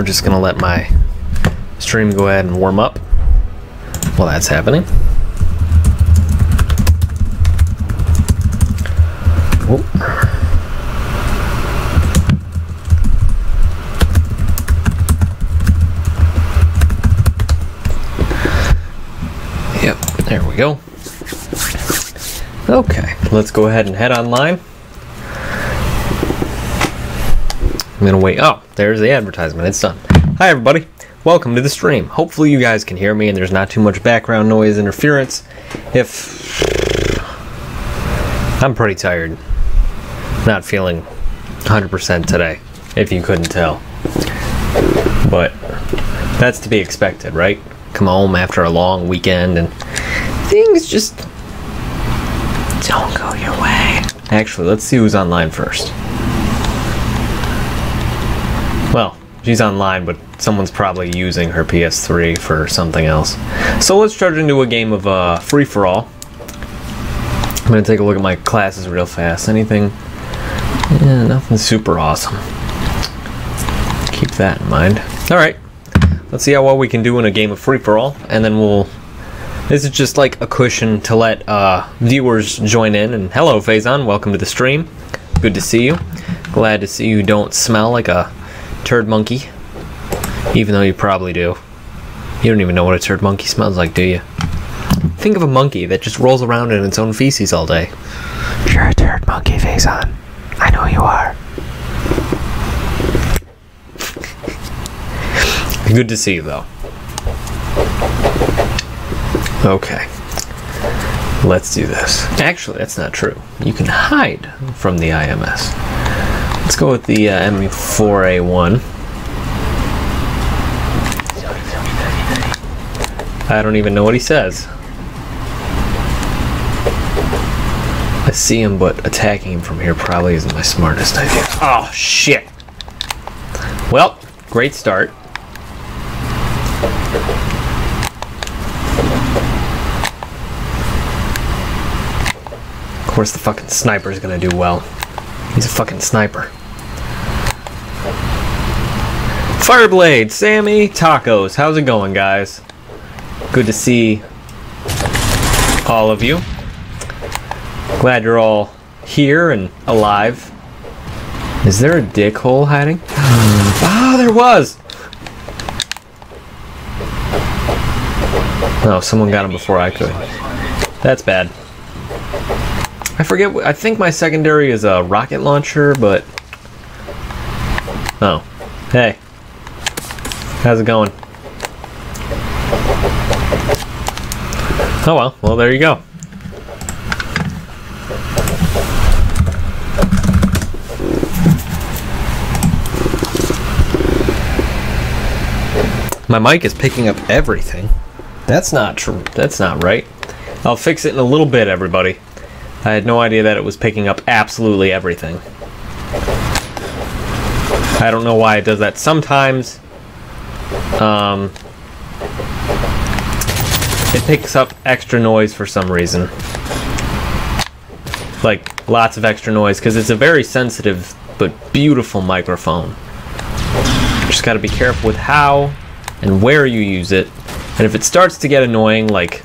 we're just gonna let my stream go ahead and warm up while that's happening. Oh. Yep, there we go. Okay, let's go ahead and head online. I'm gonna wait. Oh, there's the advertisement. It's done. Hi, everybody. Welcome to the stream. Hopefully, you guys can hear me and there's not too much background noise interference. If I'm pretty tired, not feeling 100% today, if you couldn't tell. But that's to be expected, right? Come home after a long weekend and things just don't go your way. Actually, let's see who's online first. Well, she's online, but someone's probably using her PS3 for something else. So let's charge into a game of uh, free for all. I'm gonna take a look at my classes real fast. Anything? Yeah, nothing super awesome. Keep that in mind. All right, let's see how well we can do in a game of free for all, and then we'll. This is just like a cushion to let uh, viewers join in. And hello, Faison. Welcome to the stream. Good to see you. Glad to see you don't smell like a turd monkey, even though you probably do. You don't even know what a turd monkey smells like, do you? Think of a monkey that just rolls around in its own feces all day. You're a turd monkey, Faison. I know you are. Good to see you, though. Okay. Let's do this. Actually, that's not true. You can hide from the IMS. Let's go with the uh, M4A1. I don't even know what he says. I see him, but attacking him from here probably isn't my smartest idea. Oh, shit! Well, great start. Of course, the fucking sniper's gonna do well. He's a fucking sniper. Fireblade, Sammy, tacos. How's it going, guys? Good to see all of you. Glad you're all here and alive. Is there a dick hole hiding? Ah, oh, there was! Oh, someone got him before I could. That's bad. I forget, I think my secondary is a rocket launcher, but... Oh. Hey. How's it going? Oh well, well there you go. My mic is picking up everything. That's not true. That's not right. I'll fix it in a little bit, everybody. I had no idea that it was picking up absolutely everything. I don't know why it does that. Sometimes, um, it picks up extra noise for some reason. Like, lots of extra noise, because it's a very sensitive but beautiful microphone. Just gotta be careful with how and where you use it. And if it starts to get annoying, like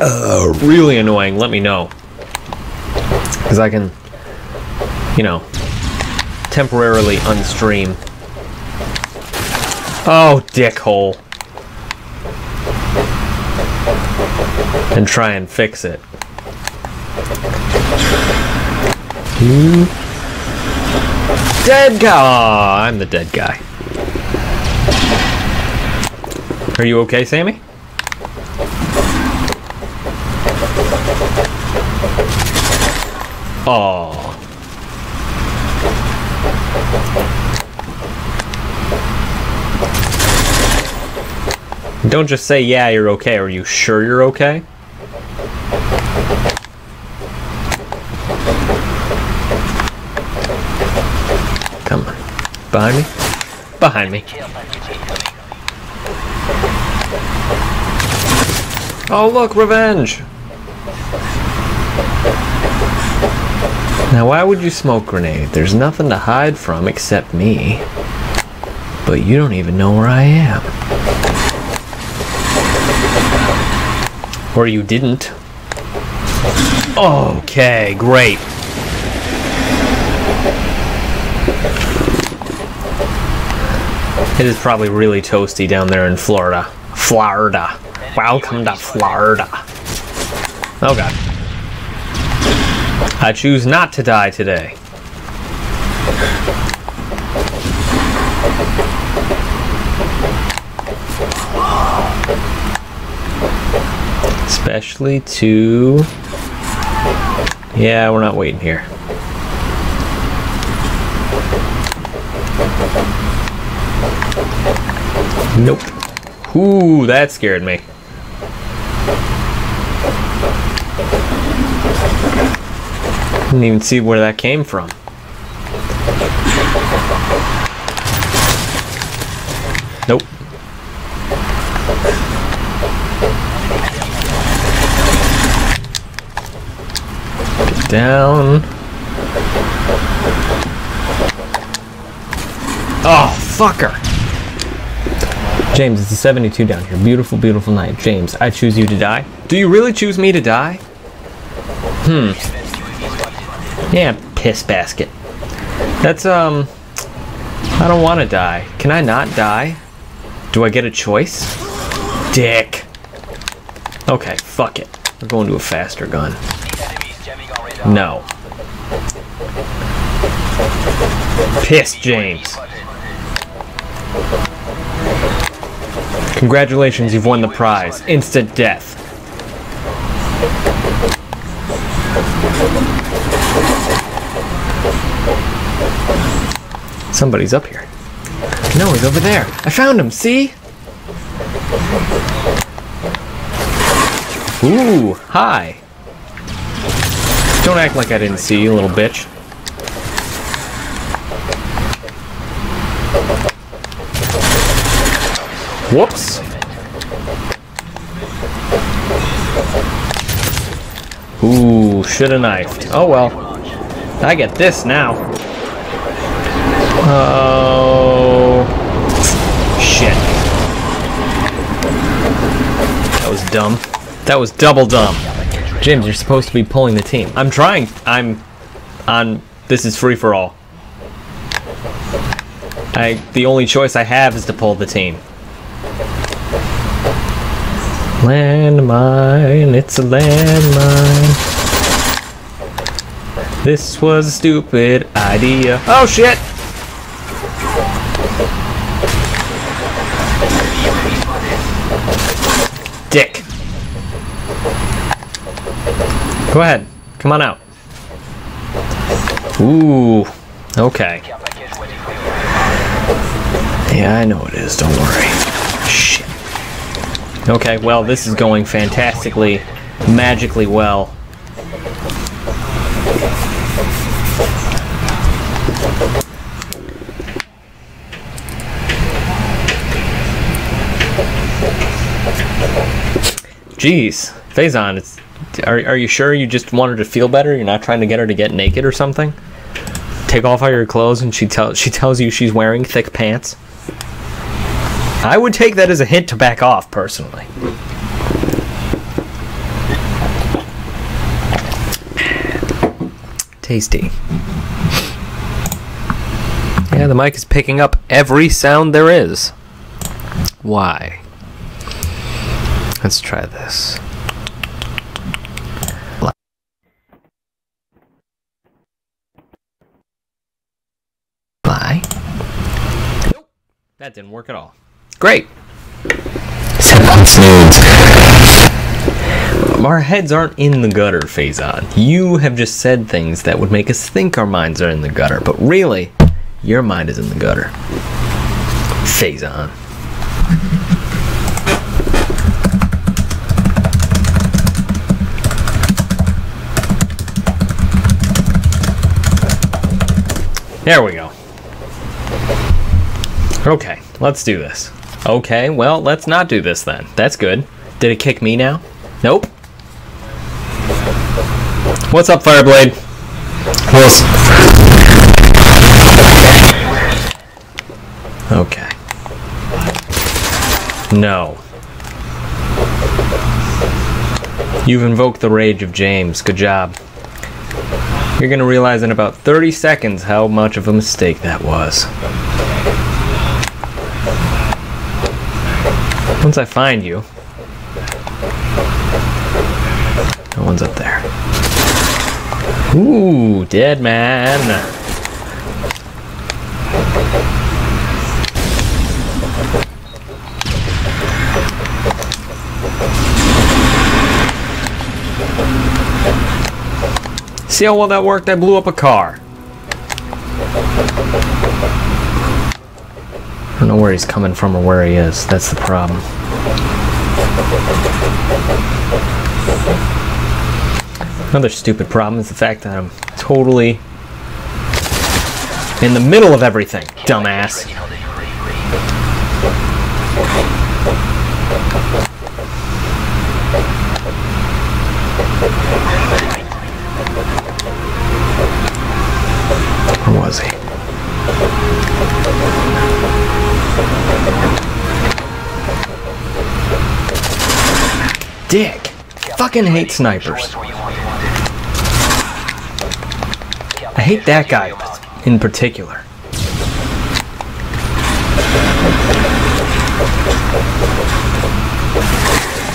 uh, really annoying, let me know. Because I can, you know, temporarily unstream. Oh, dickhole. And try and fix it. You dead guy. Oh, I'm the dead guy. Are you okay, Sammy? Oh. Don't just say, yeah, you're okay. Are you sure you're okay? Come on. Behind me? Behind me. Oh look, revenge! Now why would you smoke grenade? There's nothing to hide from except me. but you don't even know where I am. Or you didn't. Okay, great. It is probably really toasty down there in Florida. Florida. Welcome to Florida. Oh god. I choose not to die today. Especially to... Yeah, we're not waiting here. Nope. Ooh, that scared me. Didn't even see where that came from. Down. Oh, fucker. James, it's a 72 down here. Beautiful, beautiful night. James, I choose you to die. Do you really choose me to die? Hmm. Yeah, piss basket. That's, um... I don't want to die. Can I not die? Do I get a choice? Dick. Okay, fuck it. We're going to a faster gun. No. Piss, James. Congratulations, you've won the prize. Instant death. Somebody's up here. No, he's over there. I found him, see? Ooh, hi. Don't act like I didn't see you, little bitch. Whoops. Ooh, shoulda knifed. Oh well. I get this now. Oh. Shit. That was dumb. That was double dumb. James, you're supposed to be pulling the team. I'm trying. I'm on. This is free for all. I. The only choice I have is to pull the team. Landmine, it's a landmine. This was a stupid idea. Oh shit! Go ahead. Come on out. Ooh. Okay. Yeah, I know it is. Don't worry. Shit. Okay, well, this is going fantastically, magically well. Jeez, Phazon, it's are, are you sure you just want her to feel better? You're not trying to get her to get naked or something? Take off all your clothes and she tells she tells you she's wearing thick pants? I would take that as a hint to back off, personally. Tasty. Yeah, the mic is picking up every sound there is. Why? Let's try this. Fly. Nope. That didn't work at all. Great. Our heads aren't in the gutter, Phazon. You have just said things that would make us think our minds are in the gutter, but really, your mind is in the gutter. Phazon. There we go. Okay, let's do this. Okay, well, let's not do this then. That's good. Did it kick me now? Nope. What's up, Fireblade? Okay. No. You've invoked the rage of James. Good job. You're gonna realize in about 30 seconds how much of a mistake that was. Once I find you. No one's up there. Ooh, dead man. See how well that worked? I blew up a car. I don't know where he's coming from or where he is. That's the problem. Another stupid problem is the fact that I'm totally in the middle of everything, dumbass. Dick! Fucking hate snipers. I hate that guy in particular.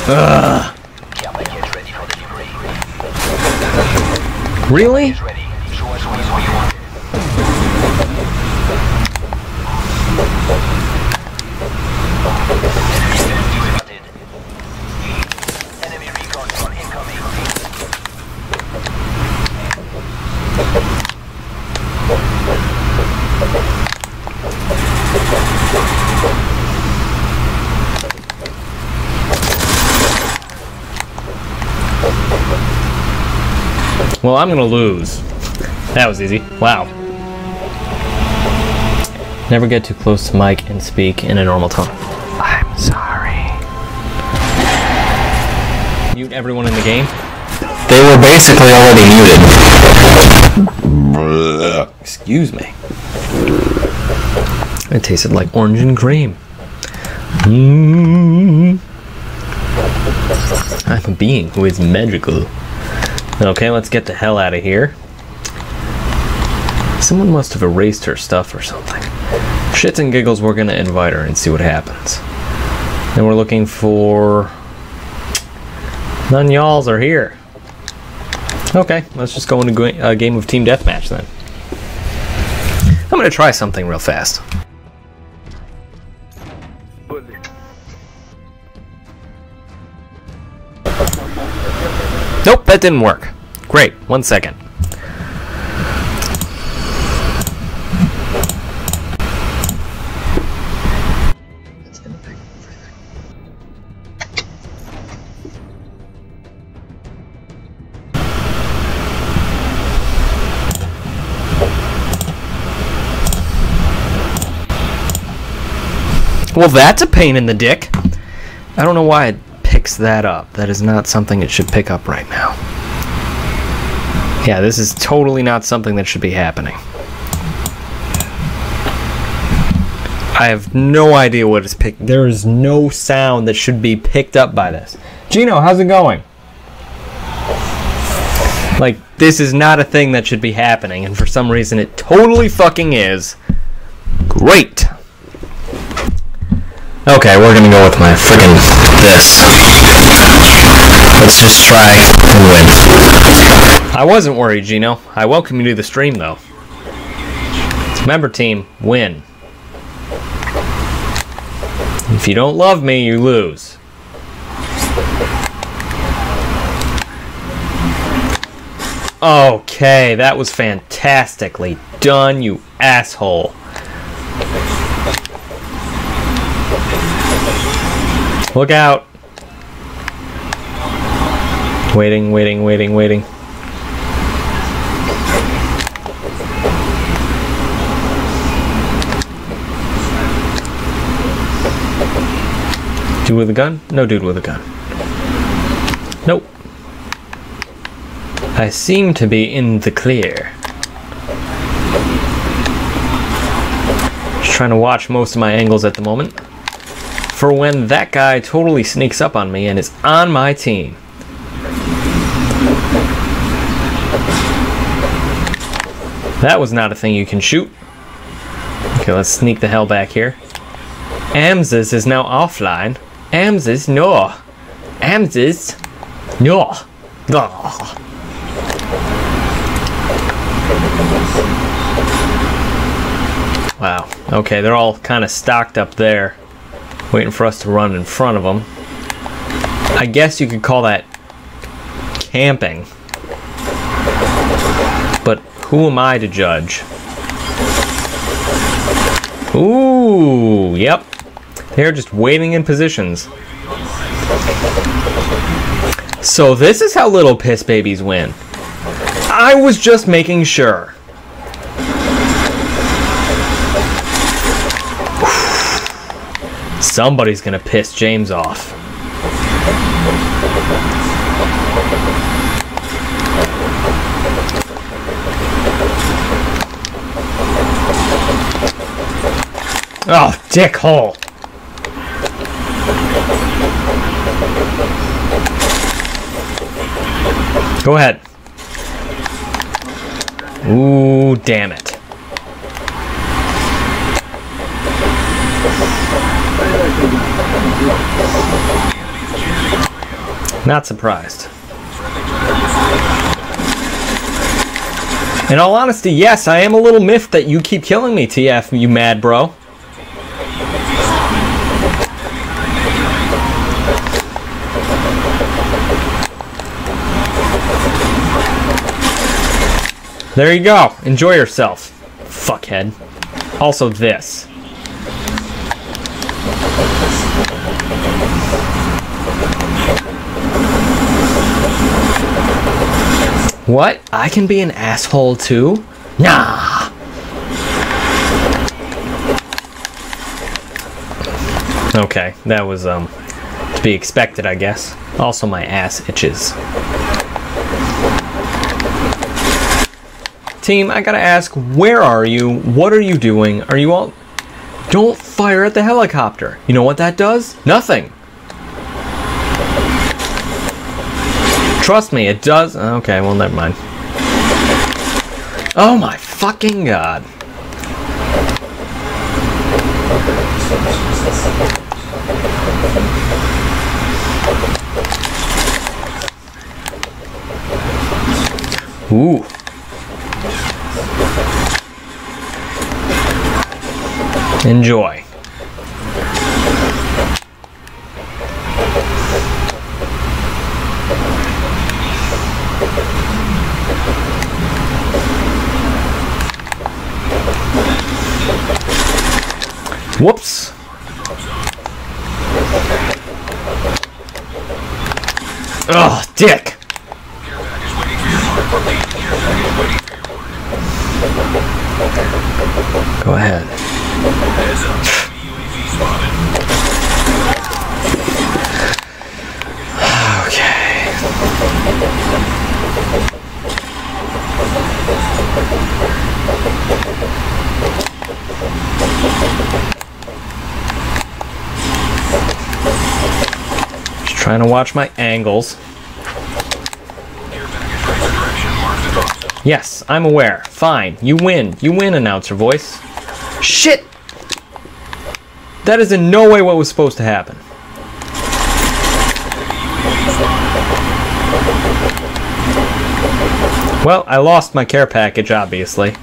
Ugh. Really? Well, I'm gonna lose. That was easy. Wow. Never get too close to mic and speak in a normal tone. I'm sorry. Mute everyone in the game. They were basically already muted. Excuse me. It tasted like orange and cream. Mm. I'm a being who is magical. Okay, let's get the hell out of here. Someone must have erased her stuff or something. Shits and giggles, we're gonna invite her and see what happens. Then we're looking for. None y'alls are here. Okay, let's just go into a uh, game of team deathmatch then. I'm gonna try something real fast. Nope, that didn't work. Great, one second. Well, that's a pain in the dick. I don't know why it picks that up. That is not something it should pick up right now. Yeah, this is totally not something that should be happening. I have no idea what is picked. There is no sound that should be picked up by this. Gino, how's it going? Like, this is not a thing that should be happening, and for some reason it totally fucking is. Great! Okay, we're gonna go with my friggin' this. Let's just try and win. I wasn't worried, Gino. I welcome you to the stream, though. Member team, win. If you don't love me, you lose. Okay, that was fantastically done, you asshole. Look out! Waiting, waiting, waiting, waiting. Dude with a gun? No dude with a gun. Nope. I seem to be in the clear. Just trying to watch most of my angles at the moment. For when that guy totally sneaks up on me and is on my team. That was not a thing you can shoot. Okay, let's sneak the hell back here. Amzes is now offline. Amzes, no. Amzes, no. No. Wow. Okay, they're all kind of stocked up there, waiting for us to run in front of them. I guess you could call that camping. But who am I to judge? Ooh, yep. They're just waiting in positions. So this is how little piss babies win. I was just making sure. Somebody's gonna piss James off. Oh, dickhole. Go ahead. Ooh, damn it. Not surprised. In all honesty, yes, I am a little miffed that you keep killing me, TF, you mad bro. There you go. Enjoy yourself, fuckhead. Also this. What? I can be an asshole too? Nah. Okay, that was um to be expected, I guess. Also my ass itches. Team, I gotta ask, where are you? What are you doing? Are you all... Don't fire at the helicopter. You know what that does? Nothing. Trust me, it does... Okay, well, never mind. Oh my fucking god. Ooh. Enjoy. Whoops. Oh, dick. Go ahead. Okay. Trying to watch my angles. Yes, I'm aware. Fine. You win. You win, announcer voice. Shit! That is in no way what was supposed to happen. Well, I lost my care package, obviously.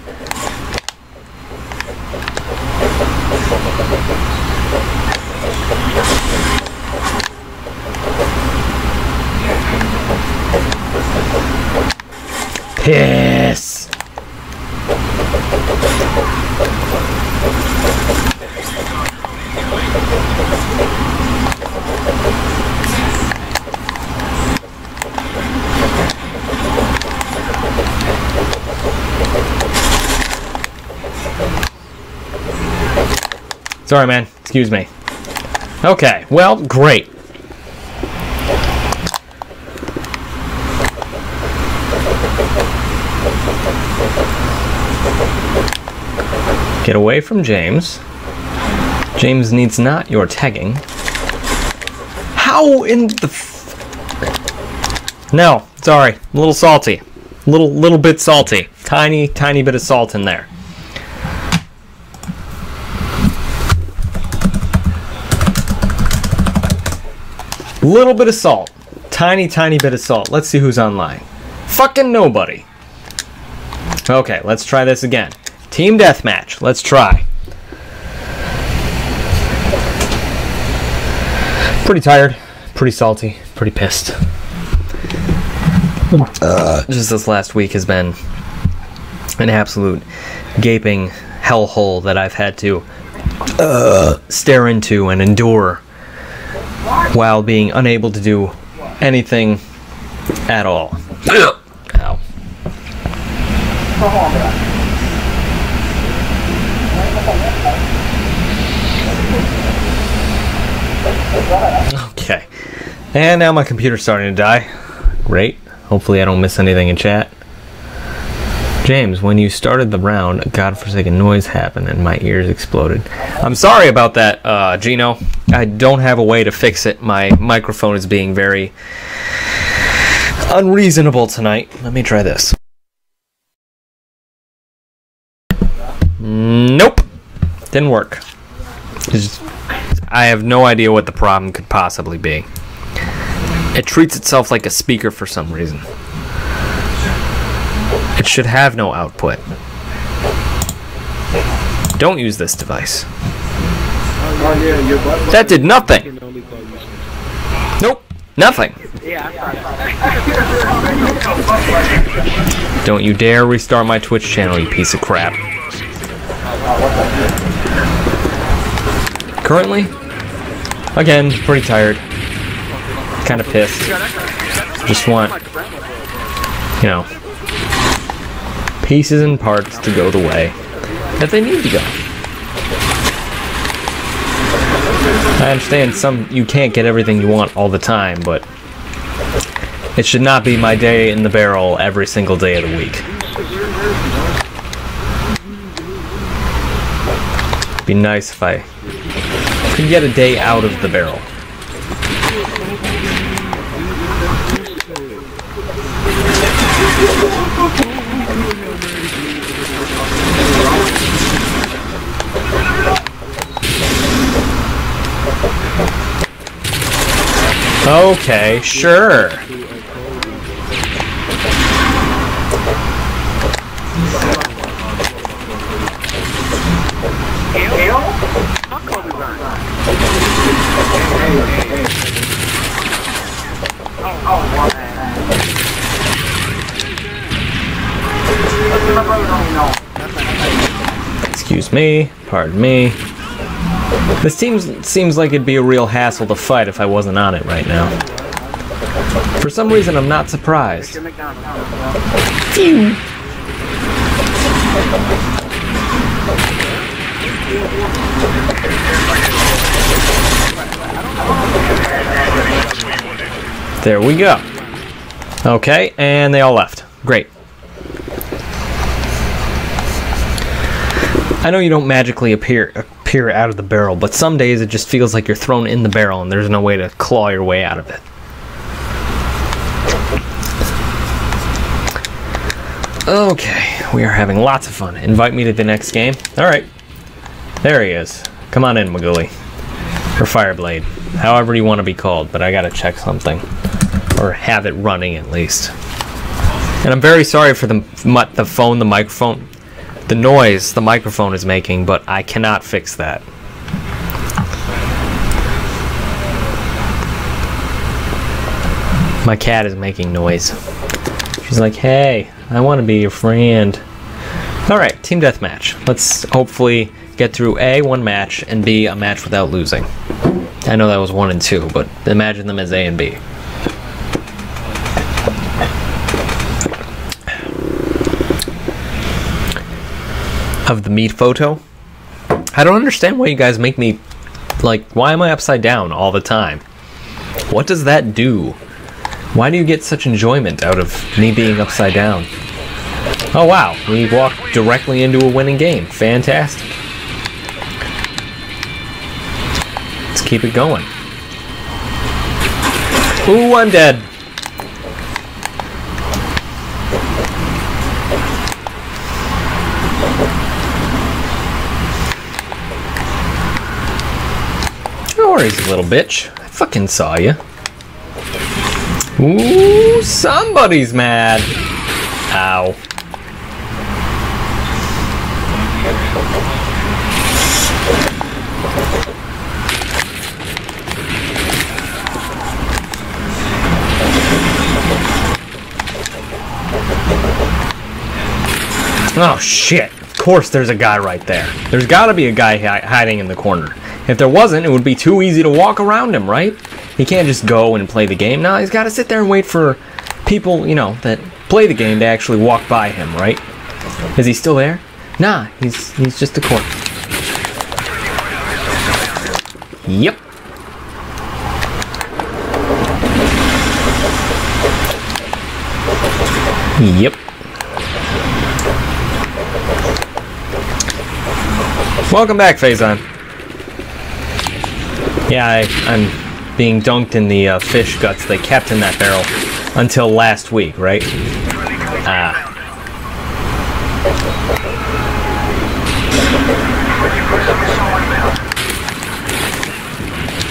Piss! Sorry, man. Excuse me. Okay, well, great. Get away from James. James needs not your tagging. How in the... F- no, sorry. A little salty. Little, little bit salty. Tiny, tiny bit of salt in there. Little bit of salt. Tiny, tiny bit of salt. Let's see who's online. Fucking nobody. Okay, let's try this again. Team deathmatch. Let's try. Pretty tired, pretty salty, pretty pissed. Uh, just this last week has been an absolute gaping hellhole that I've had to uh, stare into and endure while being unable to do anything at all. Ow. Okay. And now my computer's starting to die. Great. Hopefully I don't miss anything in chat. James, when you started the round, a godforsaken noise happened and my ears exploded. I'm sorry about that, uh, Gino. I don't have a way to fix it. My microphone is being very unreasonable tonight. Let me try this. Nope. Didn't work. Just, I have no idea what the problem could possibly be. It treats itself like a speaker for some reason. It should have no output. Don't use this device. That did nothing. Nope, nothing. Don't you dare restart my Twitch channel, you piece of crap. Currently, again, pretty tired. Kind of pissed. Just want, you know, pieces and parts to go the way that they need to go. I understand some you can't get everything you want all the time, but it should not be my day in the barrel every single day of the week. Be nice if I could get a day out of the barrel. Okay, sure. Excuse me, pardon me. This seems seems like it'd be a real hassle to fight if I wasn't on it right now. For some reason, I'm not surprised. Phew. There we go. Okay, and they all left. Great. I know you don't magically appear appear out of the barrel, but some days it just feels like you're thrown in the barrel and there's no way to claw your way out of it. Okay, we are having lots of fun. Invite me to the next game. All right, there he is. Come on in, Magooly. Or Fireblade, however you want to be called, but I gotta check something. Or have it running at least. And I'm very sorry for the, the phone, the microphone the noise the microphone is making, but I cannot fix that. My cat is making noise. She's like, hey, I want to be your friend. Alright, team deathmatch. Let's hopefully get through A, one match, and B, a match without losing. I know that was one and two, but imagine them as A and B. of the meat photo. I don't understand why you guys make me like why am I upside down all the time? What does that do? Why do you get such enjoyment out of me being upside down? Oh wow, we walked directly into a winning game. Fantastic. Let's keep it going. Ooh, I'm dead. No worries, little bitch. I fucking saw you. Ooh, somebody's mad. Ow. Oh shit. Of course there's a guy right there. There's gotta be a guy hi- hiding in the corner. If there wasn't, it would be too easy to walk around him, right? He can't just go and play the game. Now he's gotta sit there and wait for people, you know, that play the game to actually walk by him, right? Is he still there? Nah, he's he's just a corner. Yep. Yep. Welcome back, Phazon. Yeah, I, I'm being dunked in the uh, fish guts they kept in that barrel until last week, right? Ah.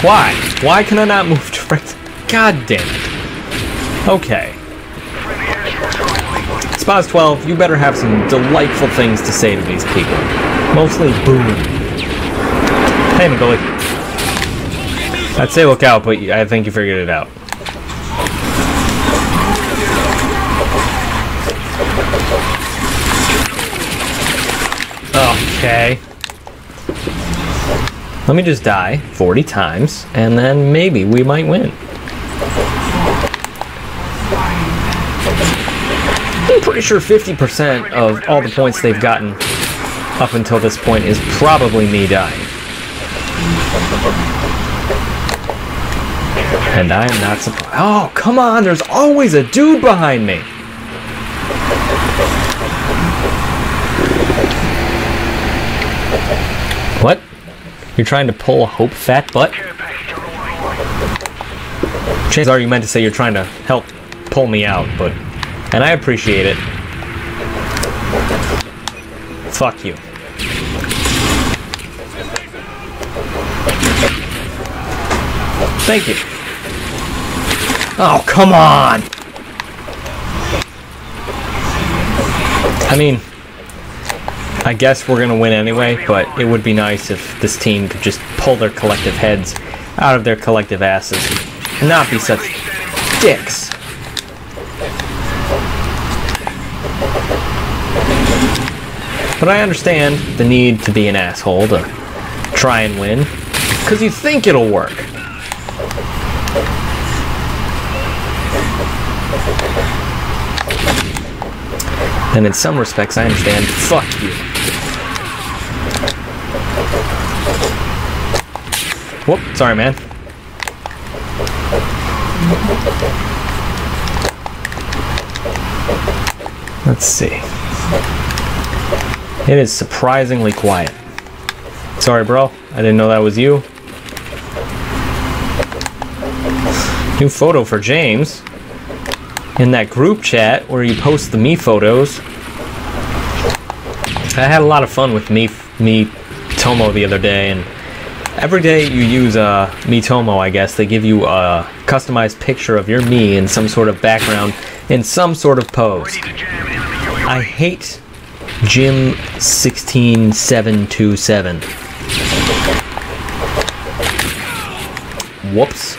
Why? Why can I not move right? God damn it. Okay. SPAS-12, you better have some delightful things to say to these people. Mostly boom. Hey, Magoli. I'd say look out, but I think you figured it out. Okay. Let me just die 40 times, and then maybe we might win. I'm pretty sure 50% of all the points they've gotten up until this point is probably me dying. And I am not surprised. Oh, come on, there's always a dude behind me. What? You're trying to pull a hope fat butt? Chances are you meant to say you're trying to help pull me out, but. And I appreciate it. Fuck you. Thank you. Oh, come on! I mean, I guess we're gonna win anyway, but it would be nice if this team could just pull their collective heads out of their collective asses and not be such dicks. But I understand the need to be an asshole to try and win, because you think it'll work. And in some respects, I understand. Fuck you. Whoop, sorry, man. Let's see. It is surprisingly quiet. Sorry, bro. I didn't know that was you. New photo for James. In that group chat where you post the Mii photos. I had a lot of fun with me, me Tomo the other day, and every day you use uh, Miitomo, I guess, they give you a customized picture of your Mii in some sort of background in some sort of pose. I hate Jim 16727. Whoops.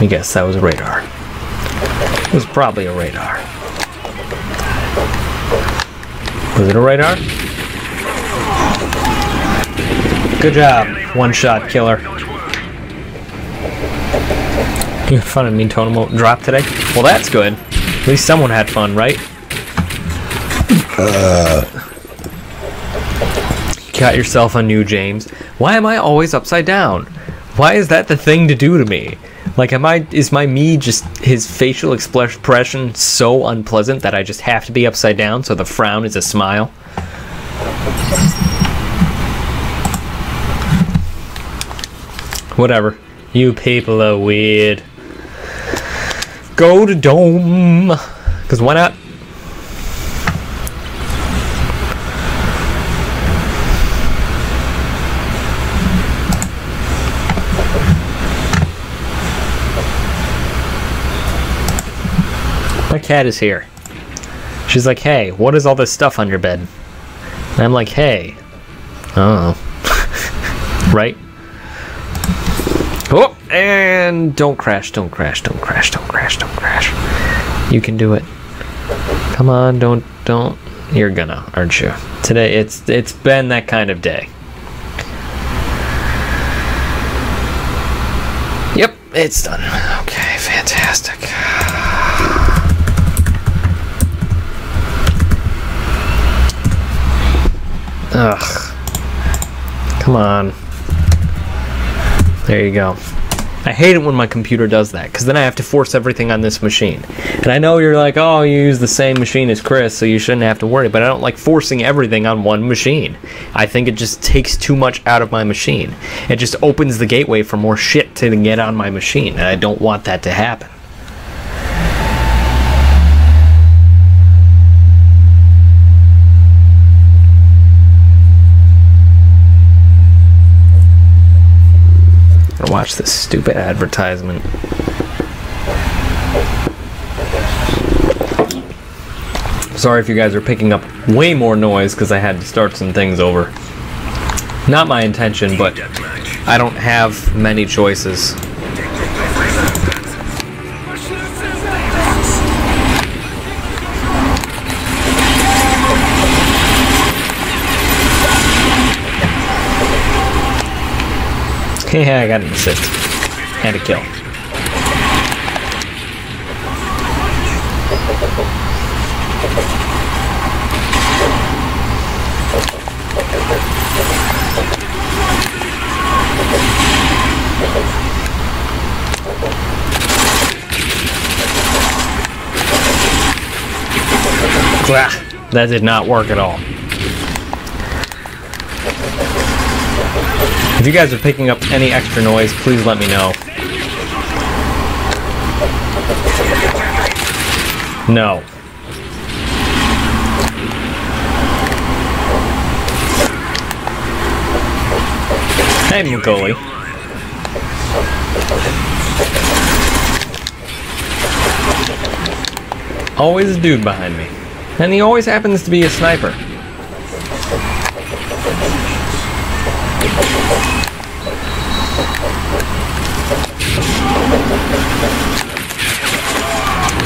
Me guess, that was a radar. It was probably a radar. Was it a radar? Good job, one shot killer. You had fun at Miitomo drop today? Well, that's good. At least someone had fun, right? Uh. Got yourself a new James. Why am I always upside down? Why is that the thing to do to me? Like, am I? Is my Mii just his facial expression so unpleasant that I just have to be upside down so the frown is a smile? Whatever. You people are weird. Go to Dome. Because why not? Cat is here. She's like, hey, what is all this stuff on your bed? And I'm like, hey. Oh. right? Oh, and don't crash, don't crash, don't crash, don't crash, don't crash. You can do it. Come on, don't, don't. You're gonna, aren't you? Today, it's it's been that kind of day. Yep, it's done. Okay, fantastic. Ugh. Come on. There you go. I hate it when my computer does that because then I have to force everything on this machine. And I know you're like, oh, you use the same machine as Chris, so you shouldn't have to worry. But I don't like forcing everything on one machine. I think it just takes too much out of my machine. It just opens the gateway for more shit to get on my machine, and I don't want that to happen. Watch this stupid advertisement. Sorry if you guys are picking up way more noise because I had to start some things over. Not my intention, but I don't have many choices. yeah, I got an assist. And a kill. Blah, that did not work at all. If you guys are picking up any extra noise, please let me know. No. Hey, Mugoli. Always a dude behind me. And he always happens to be a sniper.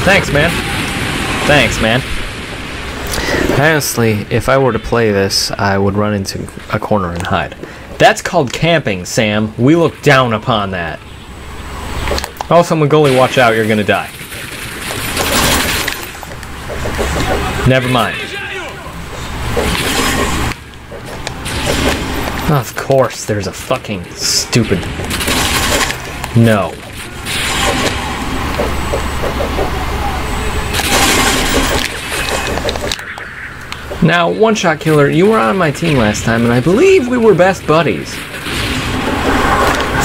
Thanks, man. Thanks, man. Honestly, if I were to play this, I would run into a corner and hide. That's called camping, Sam. We look down upon that. Also, Magoli, watch out, you're gonna die. Never mind. Of course, there's a fucking stupid... No. Now, One Shot Killer, you were on my team last time, and I believe we were best buddies.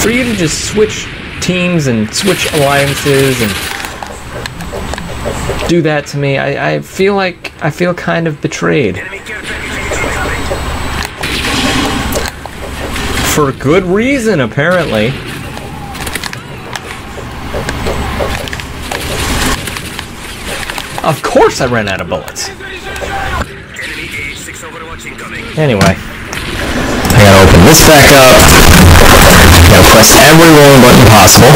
For you to just switch teams and switch alliances and do that to me, I, I feel like I feel kind of betrayed. For good reason, apparently. Of course I ran out of bullets. Anyway. I gotta open this back up. Gotta press every rolling button possible.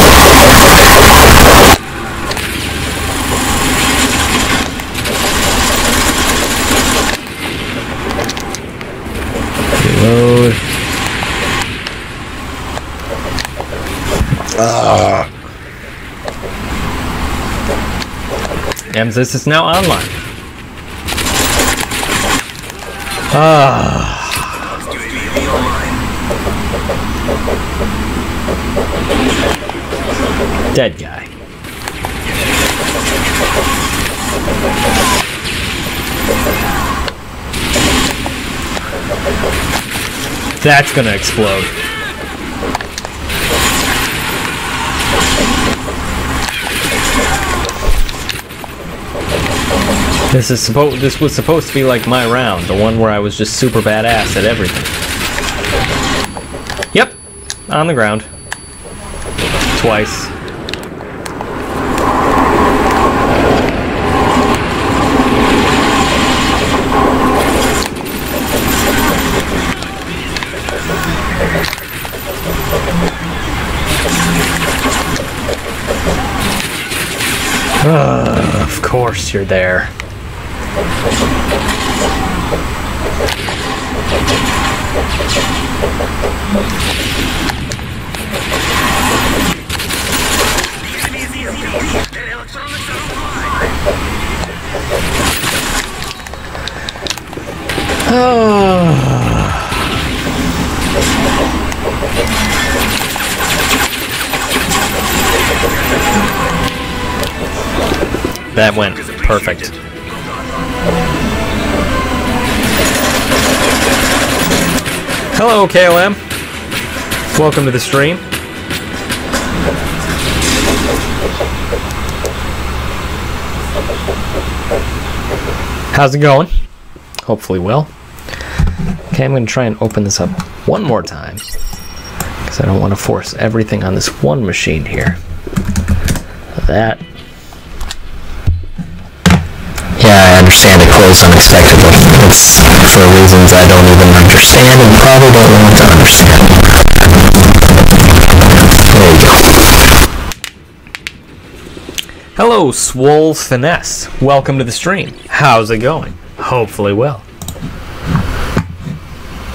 Reload. And this is now online. Ah. Dead guy. That's gonna explode. This is supposed. This was supposed to be like my round, the one where I was just super badass at everything. Yep, on the ground. Twice. Ugh, of course you're there. That went perfect. Hello, KLM. Welcome to the stream. How's it going? Hopefully well. Okay, I'm going to try and open this up one more time because I don't want to force everything on this one machine here. That understand it unexpectedly. It's for reasons I don't even understand and probably don't want to understand. There you go. Hello, Swole Finesse. Welcome to the stream. How's it going? Hopefully well.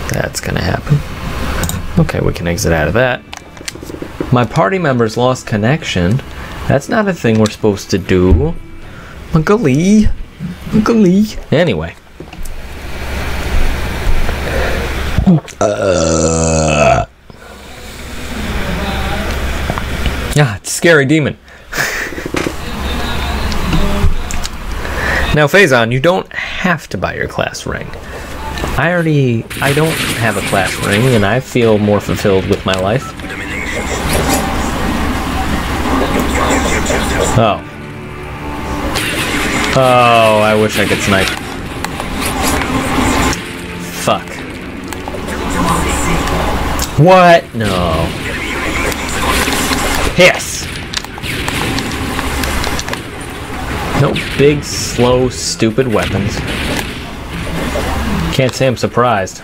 That's gonna happen. Okay, we can exit out of that. My party members lost connection. That's not a thing we're supposed to do. Uncle Lee. Uncle Lee. Anyway. Uh. Yeah, it's a scary demon. Now, Phazon, you don't have to buy your class ring. I already, I don't have a class ring, and I feel more fulfilled with my life. Oh. Oh, I wish I could snipe. Fuck. What? No. Hiss! No big, slow, stupid weapons. Can't say I'm surprised.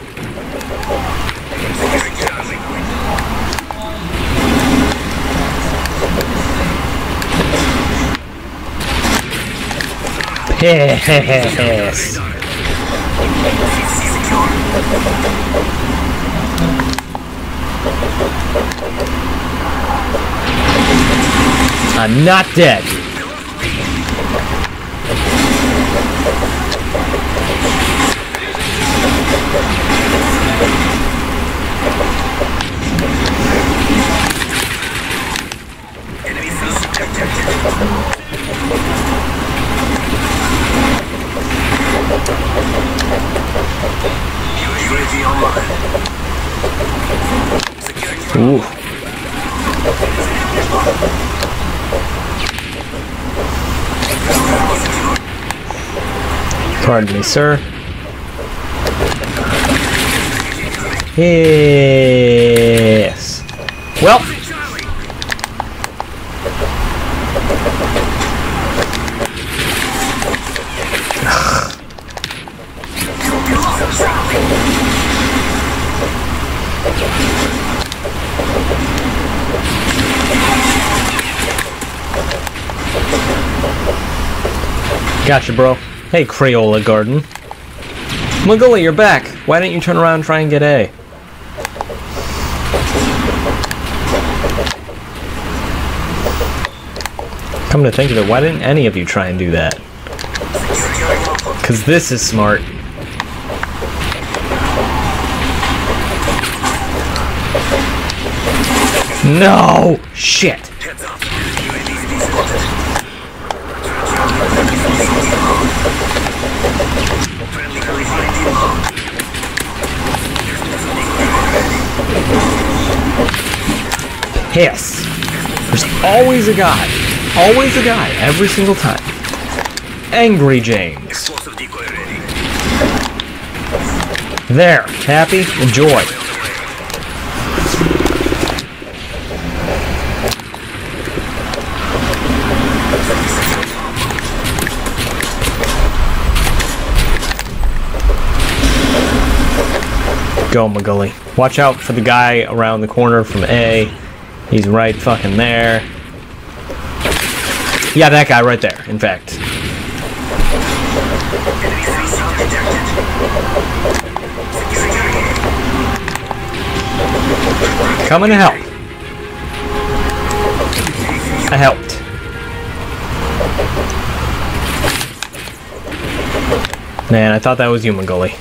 Piss. I'm not dead. Ooh. Pardon me, sir. Yes. Gotcha, bro. Hey, Crayola Garden. Magula, you're back. Why didn't you turn around and try and get A? Come to think of it, why didn't any of you try and do that? Because this is smart. No! Shit! Hiss. There's always a guy. Always a guy. Every single time. Angry James. There, happy, enjoy. Go, McGully. Watch out for the guy around the corner from A. He's right fucking there. Yeah, that guy right there, in fact. Coming to help. I helped. Man, I thought that was McGully.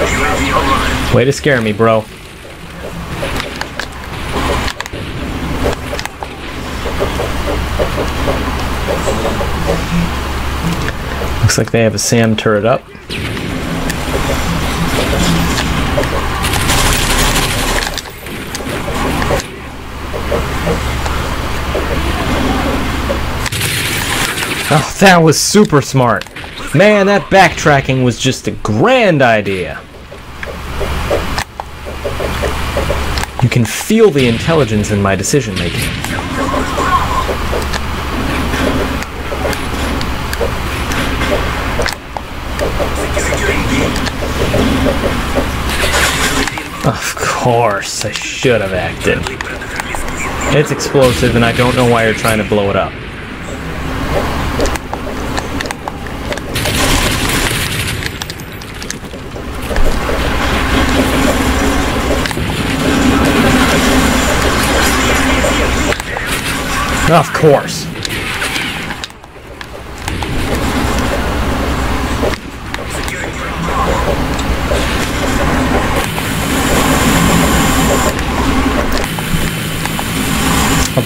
UAV. Way to scare me, bro. Looks like they have a SAM turret up. Oh, that was super smart. Man, that backtracking was just a grand idea. You can feel the intelligence in my decision making. Of course, I should have acted. It's explosive, and I don't know why you're trying to blow it up. Of course.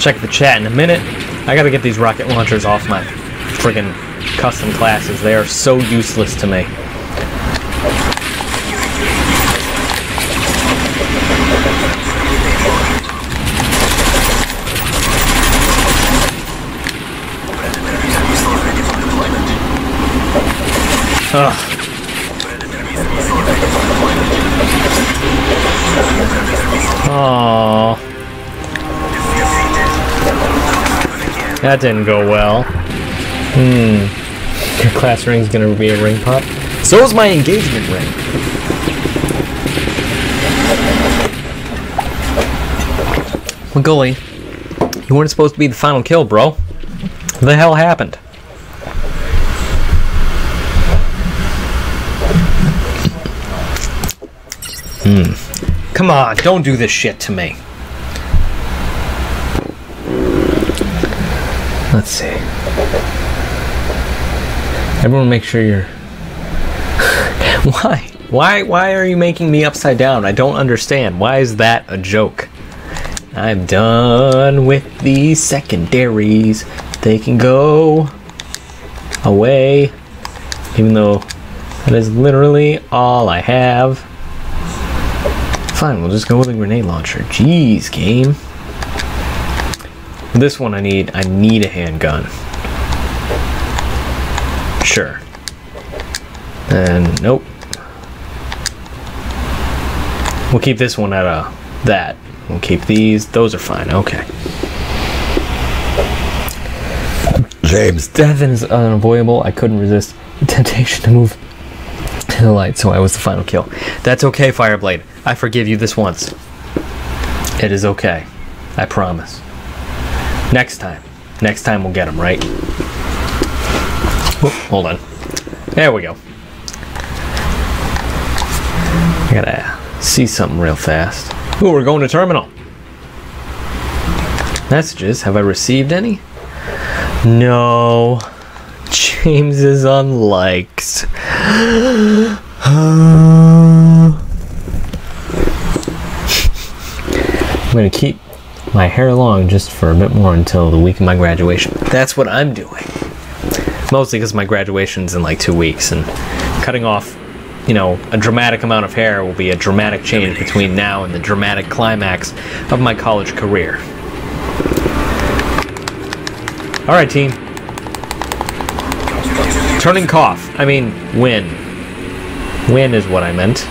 Check the chat in a minute. I gotta get these rocket launchers off my friggin' custom classes. They are so useless to me. Ugh. That didn't go well. Hmm. Your class ring's gonna be a ring pop. So is my engagement ring. McGully, you weren't supposed to be the final kill, bro. What the hell happened? Hmm. Come on, don't do this shit to me. Let's see. Everyone make sure you're Why? Why why are you making me upside down? I don't understand. Why is that a joke? I'm done with these secondaries. They can go away. Even though that is literally all I have. Fine, we'll just go with a grenade launcher. Jeez, game. This one I need I need a handgun. Sure. And nope. We'll keep this one at a that. We'll keep these. Those are fine. Okay. James. Death is unavoidable. I couldn't resist the temptation to move to the light, so I was the final kill. That's okay, Fireblade. I forgive you this once. It is okay. I promise. Next time. Next time we'll get him, right? Whoop, hold on. There we go. I gotta see something real fast. Ooh, we're going to terminal. Messages. Have I received any? No. James is on likes. I'm gonna keep my hair long just for a bit more until the week of my graduation. That's what I'm doing. Mostly because my graduation's in like two weeks, and cutting off, you know, a dramatic amount of hair will be a dramatic change between now and the dramatic climax of my college career. All right, team. Turning cough. I mean, win. Win is what I meant.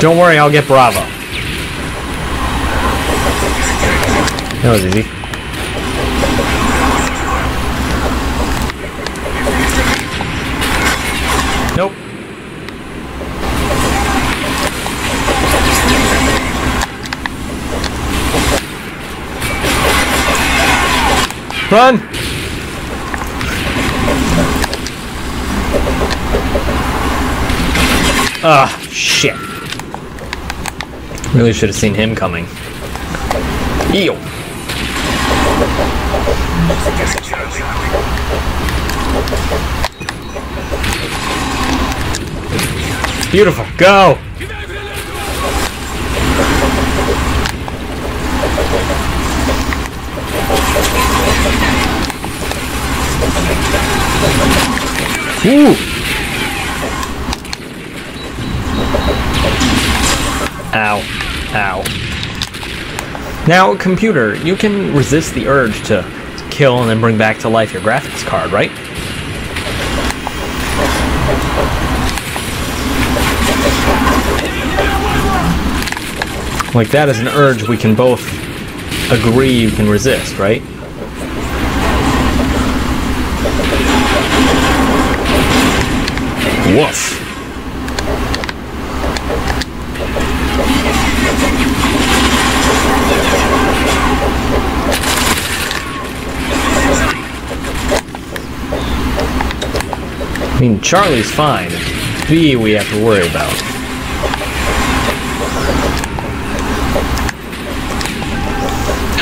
Don't worry, I'll get Bravo. That was easy. Nope. Run! Ah, shit. Really should have seen him coming. Eel. Beautiful. Go. Ooh. Ow. Ow. Now, computer, you can resist the urge to kill and then bring back to life your graphics card, right? Like that is an urge we can both agree you can resist, right? Woof. I mean, Charlie's fine. B we have to worry about.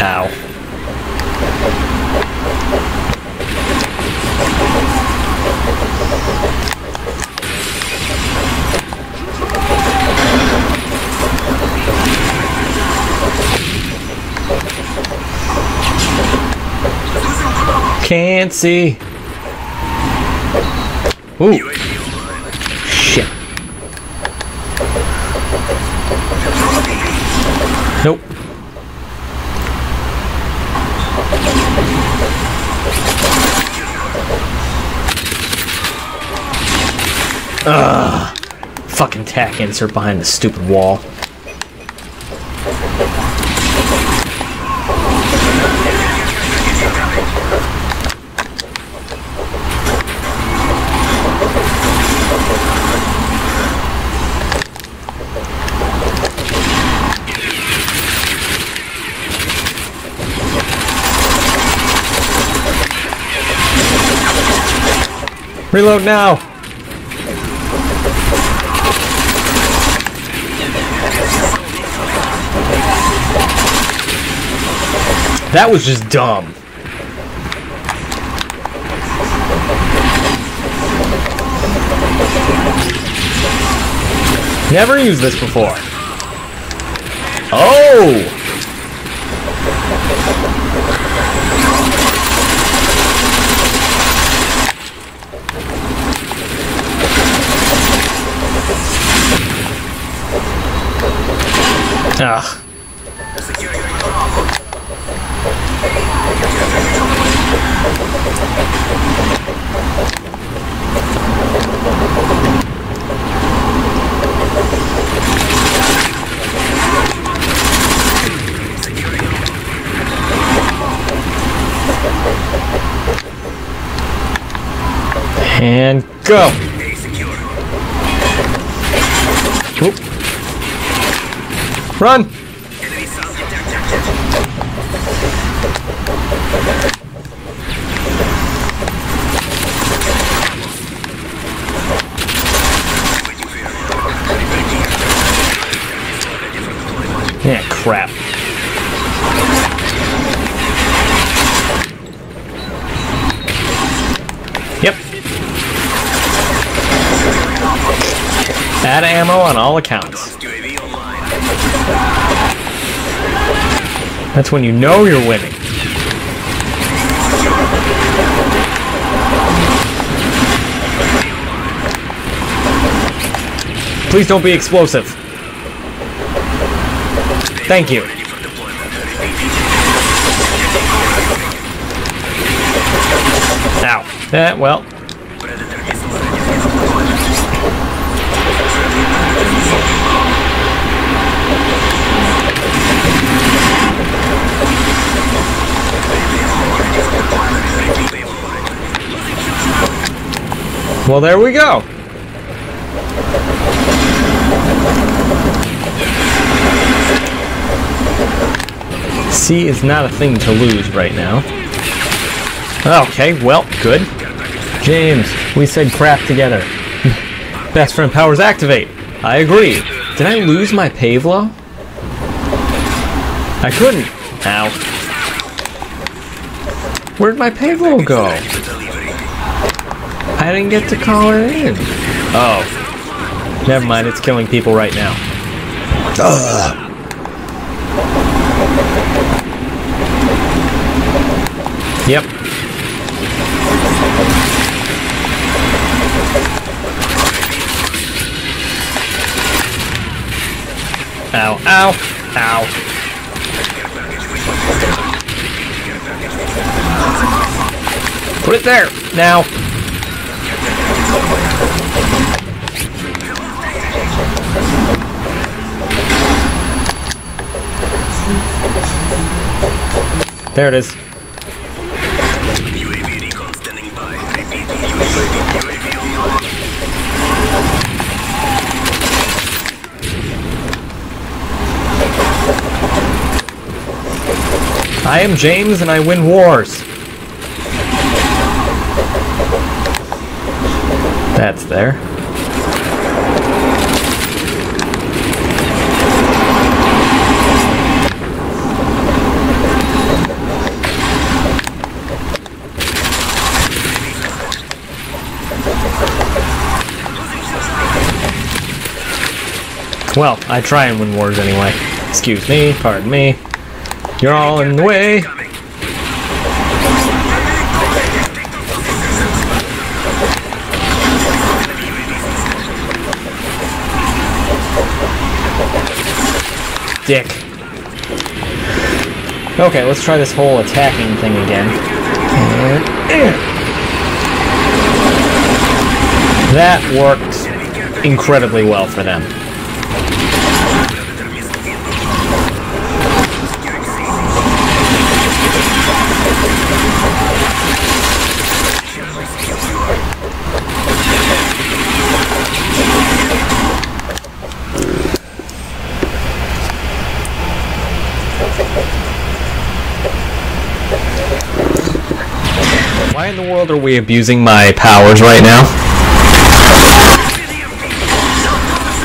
Ow. Can't see. Ooh. Shit. Nope. Ugh. Fucking Tac Insert behind the stupid wall. Reload now! That was just dumb. Never used this before. Oh! Ugh. And go. Run! Yeah, crap. Yep. Add ammo on all accounts. That's when you know you're winning. Please don't be explosive. Thank you. Ow. Eh, well, Well, there we go. C is not a thing to lose right now. Okay, well, good. James, we said crap together. Best friend powers activate. I agree. Did I lose my Pave Low? I couldn't. Ow. Where'd my Pave Low go? I didn't get to call it in. Oh. Never mind, it's killing people right now. Ugh. Yep. Ow, ow, ow. Put it there, now. There it is. I am James and I win wars. That's there. Well, I try and win wars anyway. Excuse me, pardon me. You're all in the way. Dick. Okay, let's try this whole attacking thing again. That worked incredibly well for them. World are we abusing my powers right now?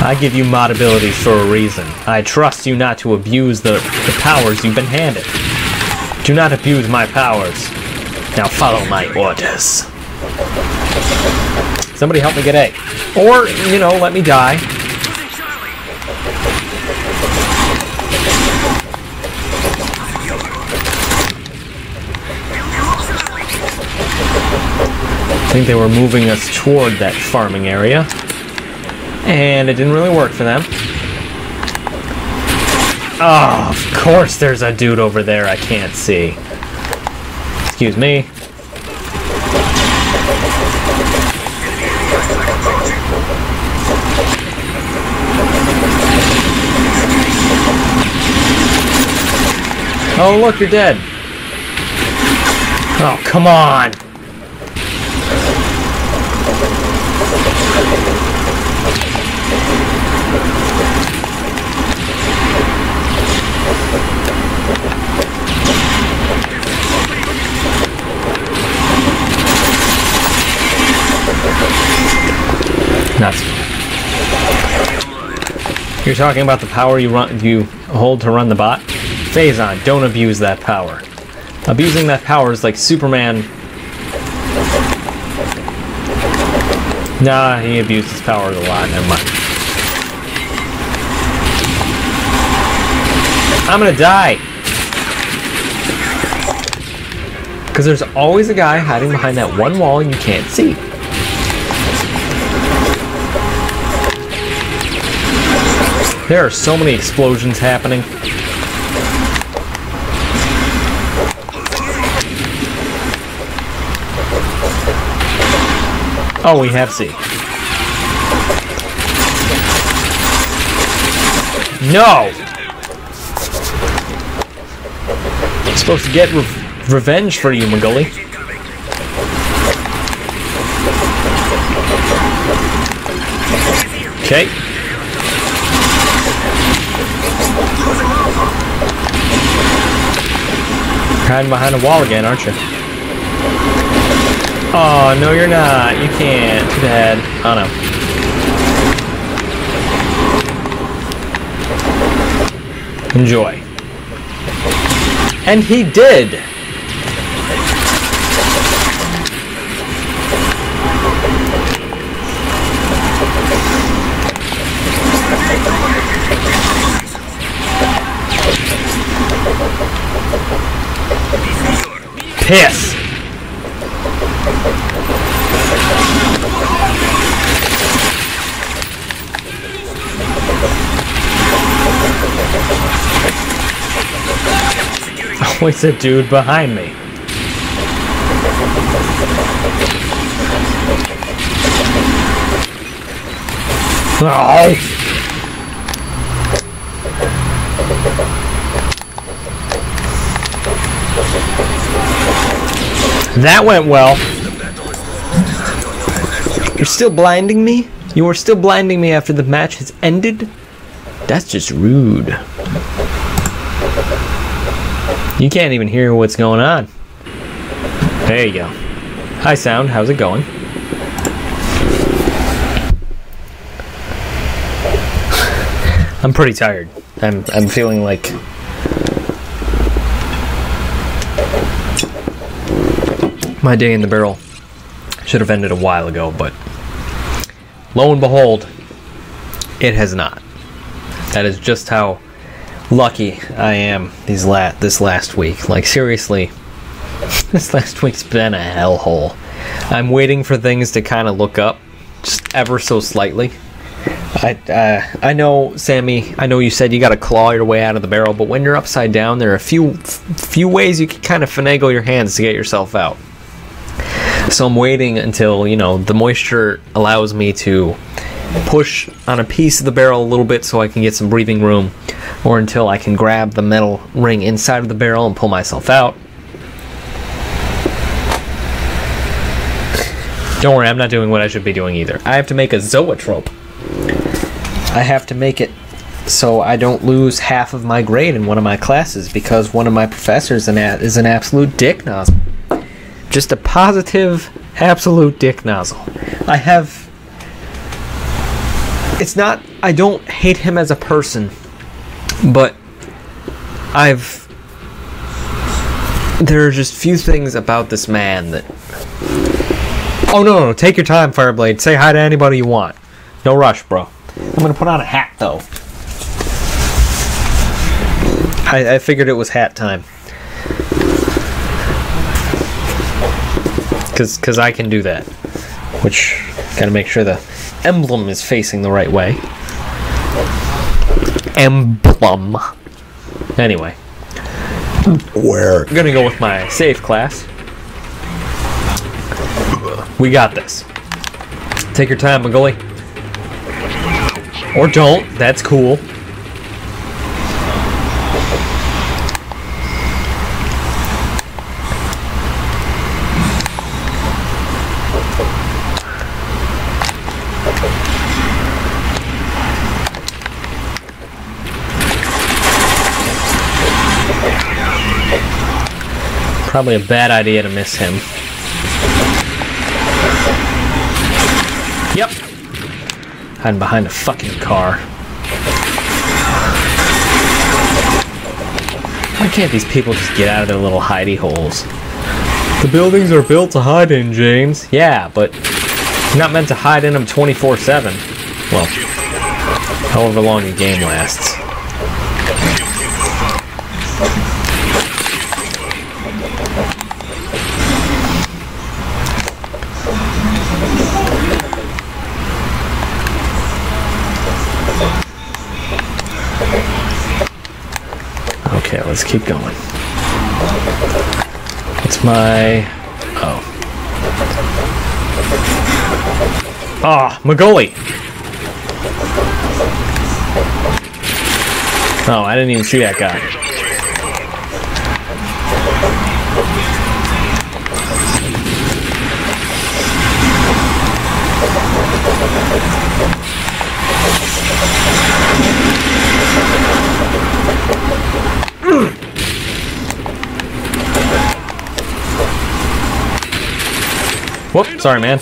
I give you mod abilities for a reason. I trust you not to abuse the, the powers you've been handed. Do not abuse my powers. Now follow my orders. Somebody help me get A. Or, you know, let me die. Think they were moving us toward that farming area. And it didn't really work for them. Oh, of course there's a dude over there I can't see. Excuse me. Oh, look, you're dead. Oh, come on. You're talking about the power you run you hold to run the bot? Phazon, don't abuse that power. Abusing that power is like Superman. Nah, he abused his powers a lot. Never mind. I'm gonna die. Because there's always a guy hiding behind that one wall you can't see. There are so many explosions happening. Oh, we have C. No! I'm supposed to get re- revenge for you, Magully. Okay. Hiding behind a wall again, aren't you? Oh, no, you're not. You can't. Too bad. Oh, no. Enjoy. And he did. Piss. Always a dude behind me. Oh. That went well. You're still blinding me? You are still blinding me after the match has ended? That's just rude. You can't even hear what's going on. There you go. Hi, sound. How's it going? I'm pretty tired. I'm I'm feeling like my day in the barrel should have ended a while ago, but lo and behold, it has not. That is just how lucky I am these la- this last week. Like seriously, this last week's been a hellhole. I'm waiting for things to kind of look up, just ever so slightly. I uh, I know, Sammy. I know you said you got to claw your way out of the barrel, but when you're upside down, there are a few few ways you can kind of finagle your hands to get yourself out. So I'm waiting until you know the moisture allows me to push on a piece of the barrel a little bit so I can get some breathing room, or until I can grab the metal ring inside of the barrel and pull myself out. Don't worry, I'm not doing what I should be doing either. I have to make a zoetrope. I have to make it so I don't lose half of my grade in one of my classes because one of my professors is an absolute dick nozzle. Just a positive, absolute dick nozzle. I have. It's not. I don't hate him as a person, but I've. There are just few things about this man that. Oh no, no! Take your time, Fireblade. Say hi to anybody you want. No rush, bro. I'm gonna put on a hat though. I, I figured it was hat time. Cause, Cause I can do that. Which gotta make sure the emblem is facing the right way. Emblem. Anyway. Where? I'm gonna go with my safe class. We got this. Take your time, Magully. Or don't. That's cool. Probably a bad idea to miss him. Yep. Hiding behind a fucking car. Why can't these people just get out of their little hidey holes? The buildings are built to hide in, James. Yeah, but you're not meant to hide in them 24 7. Well, however long your game lasts. Let's keep going. It's my. Oh. Ah, Magoli. Oh, I didn't even see that guy. Whoop, sorry, man.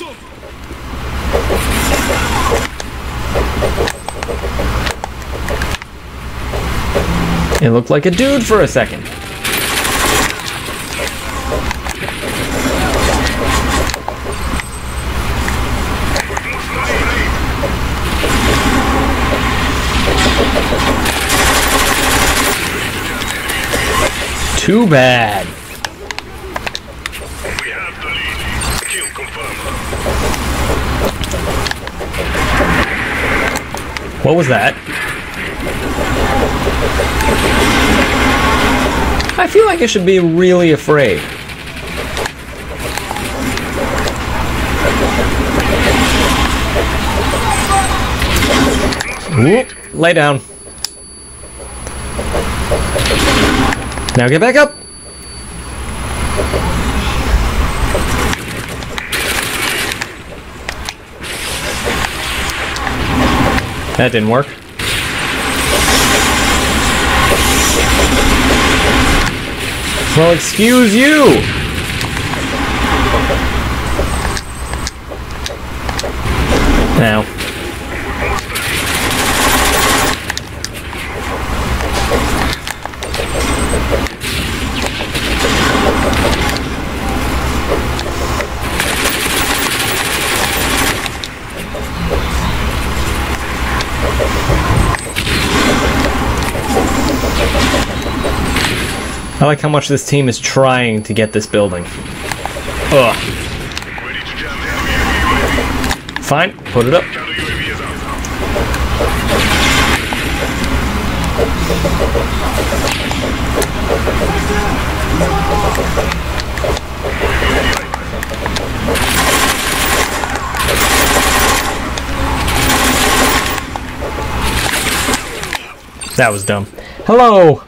It looked like a dude for a second. Too bad. We have the lead. Kill confirmed. What was that? I feel like I should be really afraid. Whoop, lay down. Now get back up. That didn't work. Well, excuse you! Now. I like how much this team is trying to get this building. Ugh. Fine, put it up. That was dumb. Hello,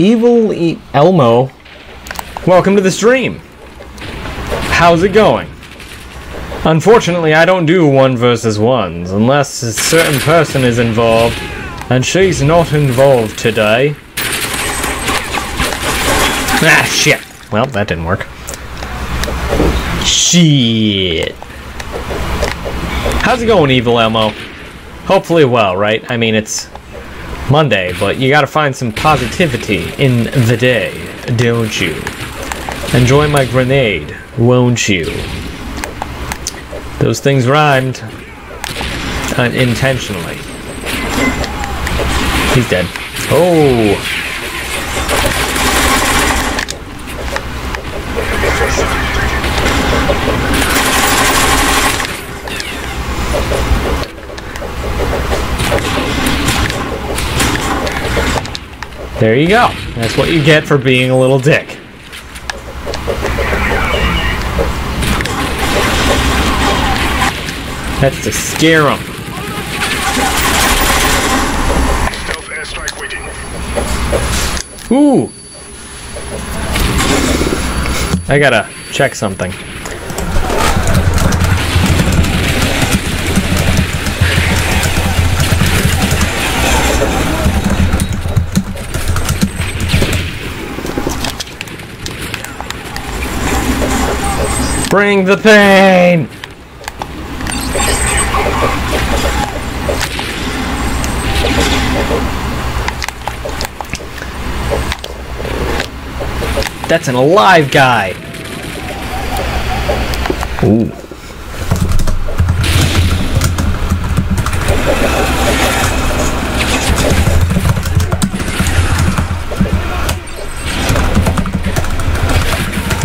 Evil e- Elmo. Welcome to the stream. How's it going? Unfortunately, I don't do one versus ones unless a certain person is involved, and she's not involved today. Ah, shit. Well, that didn't work. Shit. How's it going, Evil Elmo? Hopefully well, right? I mean, it's Monday, but you gotta find some positivity in the day, don't you? Enjoy my grenade, won't you? Those things rhymed unintentionally. He's dead. Oh, there you go. That's what you get for being a little dick. That's to scare him. Ooh. I gotta check something. Bring the pain! That's an alive guy. Ooh.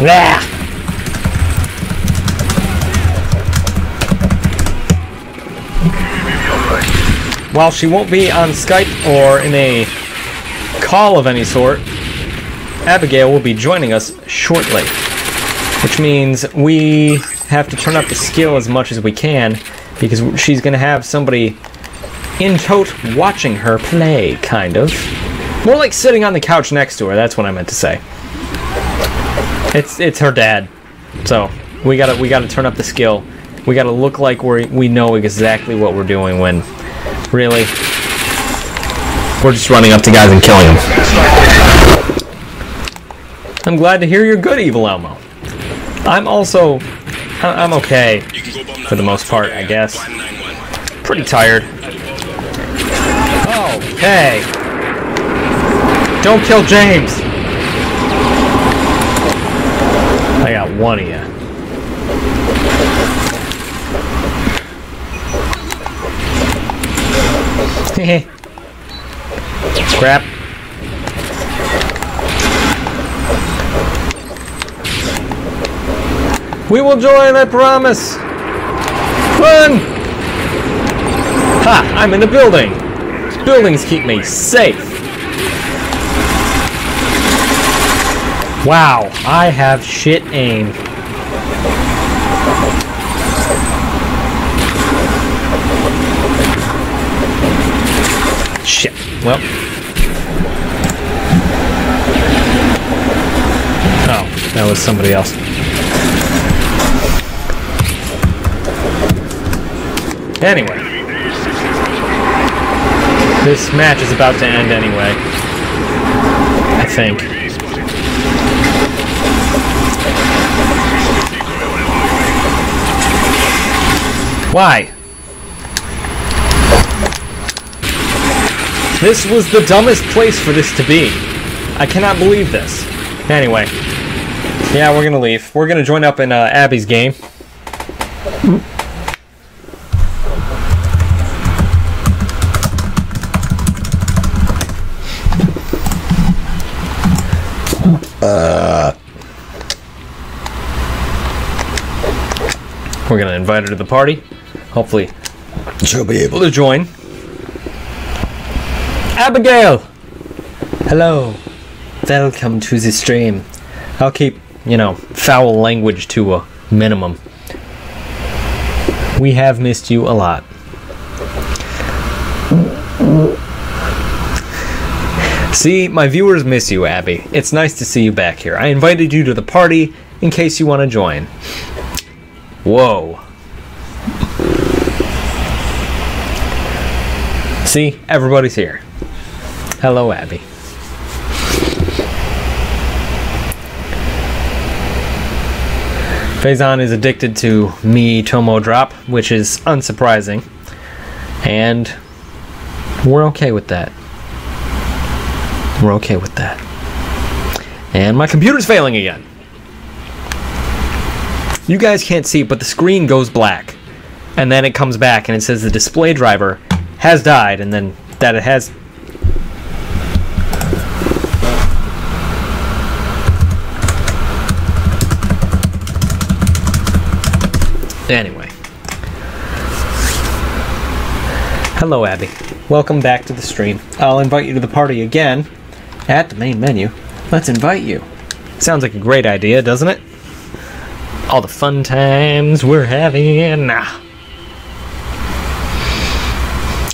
Yeah. While she won't be on Skype or in a call of any sort, Abigail will be joining us shortly. Which means we have to turn up the skill as much as we can because she's going to have somebody in tote watching her play, kind of. More like sitting on the couch next to her. That's what I meant to say. It's it's her dad, so we gotta we gotta turn up the skill. We gotta look like we we know exactly what we're doing when really We're just running up to guys and killing them. I'm glad to hear you're good, Evil Elmo. I'm also, I'm okay for the most part, I guess. Pretty tired. Oh, hey! Don't kill James! I got one of you. Crap. We will join, I promise. Run! Ha! I'm in the building. Buildings keep me safe. Wow, I have shit aim. Shit. Well. Oh, that was somebody else. Anyway. This match is about to end anyway. I think. Why? This was the dumbest place for this to be. I cannot believe this. Anyway. Yeah, we're gonna leave. We're gonna join up in uh, Abby's game. Uh. We're gonna invite her to the party. Hopefully, she'll be able to join. Abigail! Hello. Welcome to the stream. I'll keep, you know, foul language to a minimum. We have missed you a lot. See, my viewers miss you, Abby. It's nice to see you back here. I invited you to the party in case you want to join. Whoa. See, everybody's here. Hello, Abby. Faison is addicted to Miitomo Drop, which is unsurprising. And we're okay with that. We're okay with that. And my computer's failing again. You guys can't see, but the screen goes black. And then it comes back and it says the display driver has died, and then that it has. Anyway. Hello, Abby. Welcome back to the stream. I'll invite you to the party again at the main menu. Let's invite you. Sounds like a great idea, doesn't it? all the fun times we're having.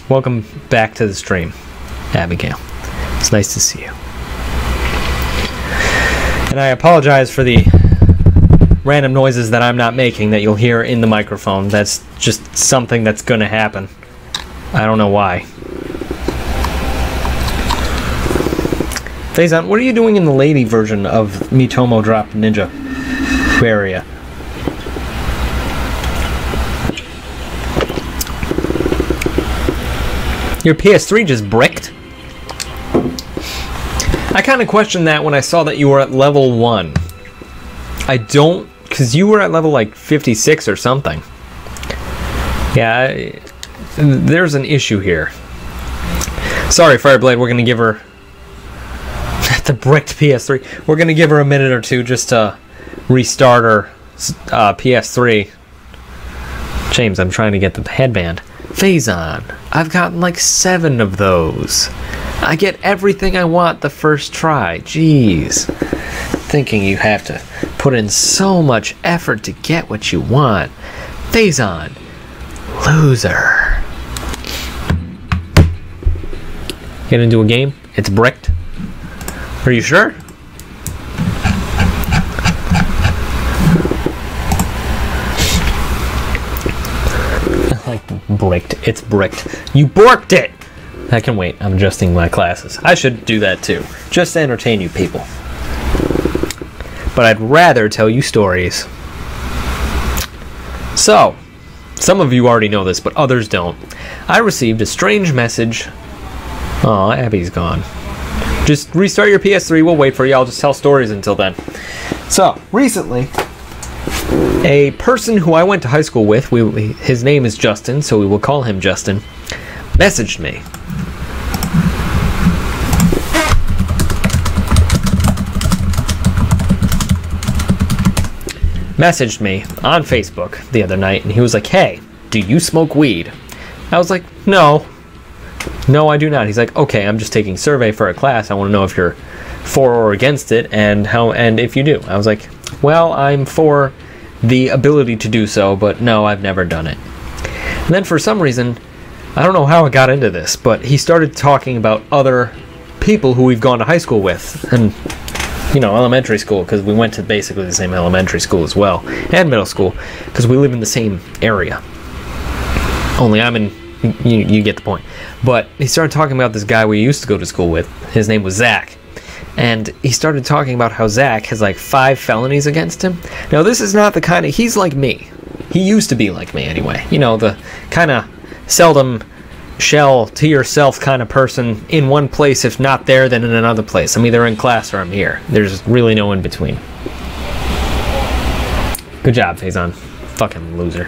Welcome back to the stream, Abigail. It's nice to see you. And I apologize for the random noises that I'm not making that you'll hear in the microphone. That's just something that's going to happen. I don't know why. Faison, what are you doing in the lady version of Miitomo Drop Ninja area? Your PS3 just bricked? I kind of questioned that when I saw that you were at level 1. I don't. Because you were at level like 56 or something. Yeah, there's an issue here. Sorry, Fireblade, we're going to give her. the bricked PS3. We're going to give her a minute or two just to restart her uh, PS3. James, I'm trying to get the headband. Phazon. I've gotten like seven of those. I get everything I want the first try. Jeez. Thinking you have to put in so much effort to get what you want. Phazon. Loser. Get into a game? It's bricked? Are you sure? like bricked. It's bricked. You borked it! I can wait. I'm adjusting my classes. I should do that too. Just to entertain you people. But I'd rather tell you stories. So, some of you already know this, but others don't. I received a strange message. Oh, Abby's gone. Just restart your PS3. We'll wait for you. I'll just tell stories until then. So, recently, a person who I went to high school with, we, his name is Justin, so we will call him Justin, messaged me. Messaged me on Facebook the other night, and he was like, Hey, do you smoke weed? I was like, No. No, I do not. He's like, Okay, I'm just taking survey for a class. I want to know if you're for or against it and how and if you do. I was like, Well, I'm for the ability to do so, but no, I've never done it. And then for some reason, I don't know how I got into this, but he started talking about other people who we've gone to high school with, and you know, elementary school because we went to basically the same elementary school as well, and middle school because we live in the same area. Only I'm in. You, you get the point. But he started talking about this guy we used to go to school with. His name was Zach and he started talking about how Zach has like five felonies against him. Now, this is not the kind of. He's like me. He used to be like me anyway. You know, the kind of seldom shell to yourself kind of person in one place, if not there, then in another place. I'm either in class or I'm here. There's really no in between. Good job, Phazon. Fucking loser.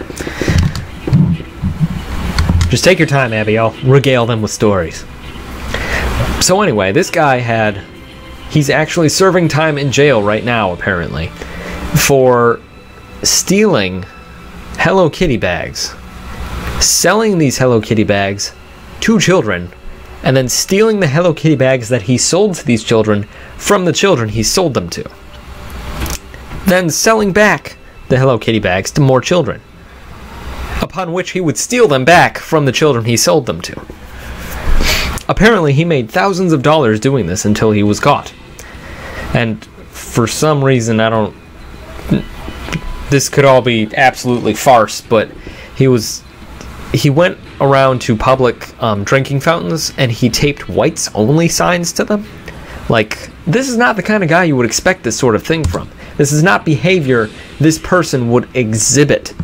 Just take your time, Abby. I'll regale them with stories. So, anyway, this guy had He's actually serving time in jail right now, apparently, for stealing Hello Kitty bags, selling these Hello Kitty bags to children, and then stealing the Hello Kitty bags that he sold to these children from the children he sold them to. Then selling back the Hello Kitty bags to more children, upon which he would steal them back from the children he sold them to. Apparently, he made thousands of dollars doing this until he was caught. And for some reason, I don't. This could all be absolutely farce, but he was. He went around to public um, drinking fountains and he taped whites only signs to them. Like, this is not the kind of guy you would expect this sort of thing from. This is not behavior this person would exhibit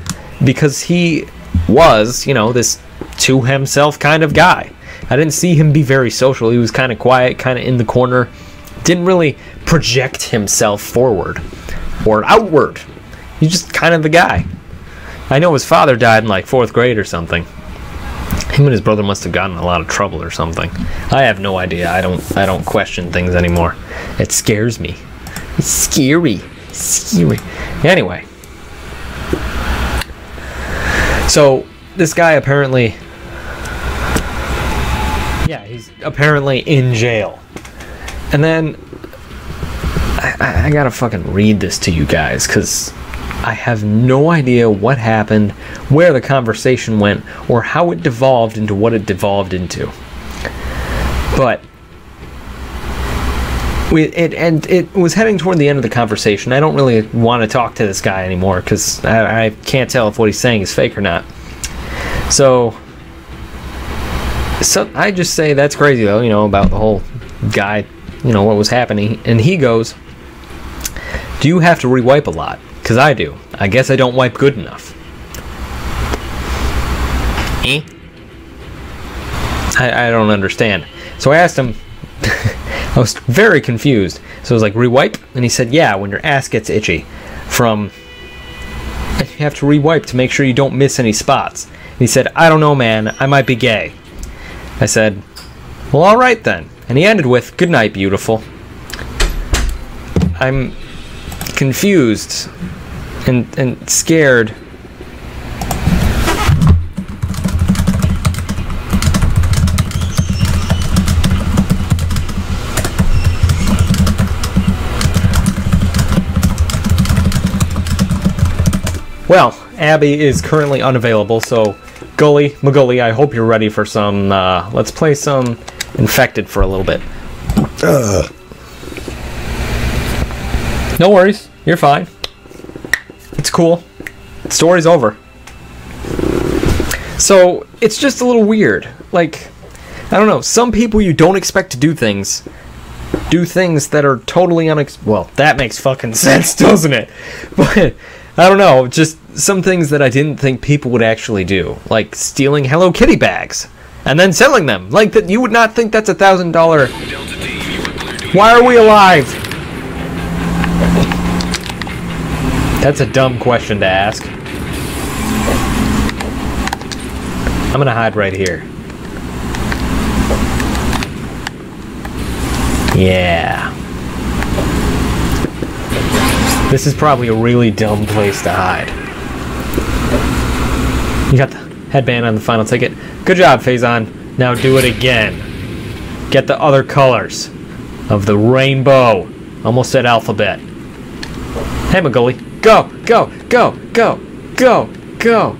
because he was, you know, this to himself kind of guy. I didn't see him be very social. He was kind of quiet, kind of in the corner. Didn't really project himself forward or outward. He's just kind of the guy. I know his father died in like fourth grade or something. Him and his brother must have gotten a lot of trouble or something. I have no idea. I don't. I don't question things anymore. It scares me. It's scary. Scary. Anyway. So this guy apparently. Yeah, he's apparently in jail. And then I, I gotta fucking read this to you guys because I have no idea what happened, where the conversation went, or how it devolved into what it devolved into. But we, it and it was heading toward the end of the conversation. I don't really want to talk to this guy anymore because I, I can't tell if what he's saying is fake or not. So, so I just say that's crazy though. You know about the whole guy. You know what was happening, and he goes. Do you have to rewipe a lot? Because I do. I guess I don't wipe good enough. Eh? I, I don't understand. So I asked him, I was very confused. So I was like, rewipe? And he said, yeah, when your ass gets itchy from. You have to rewipe to make sure you don't miss any spots. And he said, I don't know, man. I might be gay. I said, well, alright then. And he ended with, good night, beautiful. I'm confused and and scared. Well, Abby is currently unavailable, so Gully, Magully, I hope you're ready for some. Uh, let's play some Infected for a little bit. No worries, you're fine. It's cool. Story's over. So it's just a little weird. Like, I don't know. Some people you don't expect to do things do things that are totally unex. Well, that makes fucking sense, doesn't it? But I don't know. Just some things that I didn't think people would actually do, like stealing Hello Kitty bags and then selling them. Like that, you would not think that's a thousand dollar. Delta team, you are clear to Why are we alive? That's a dumb question to ask. I'm gonna hide right here. Yeah. This is probably a really dumb place to hide. You got the headband on the final ticket. Good job, Faison. Now do it again. Get the other colors of the rainbow. Almost said alphabet. Hey, Magoli. Go, go, go, go, go, go.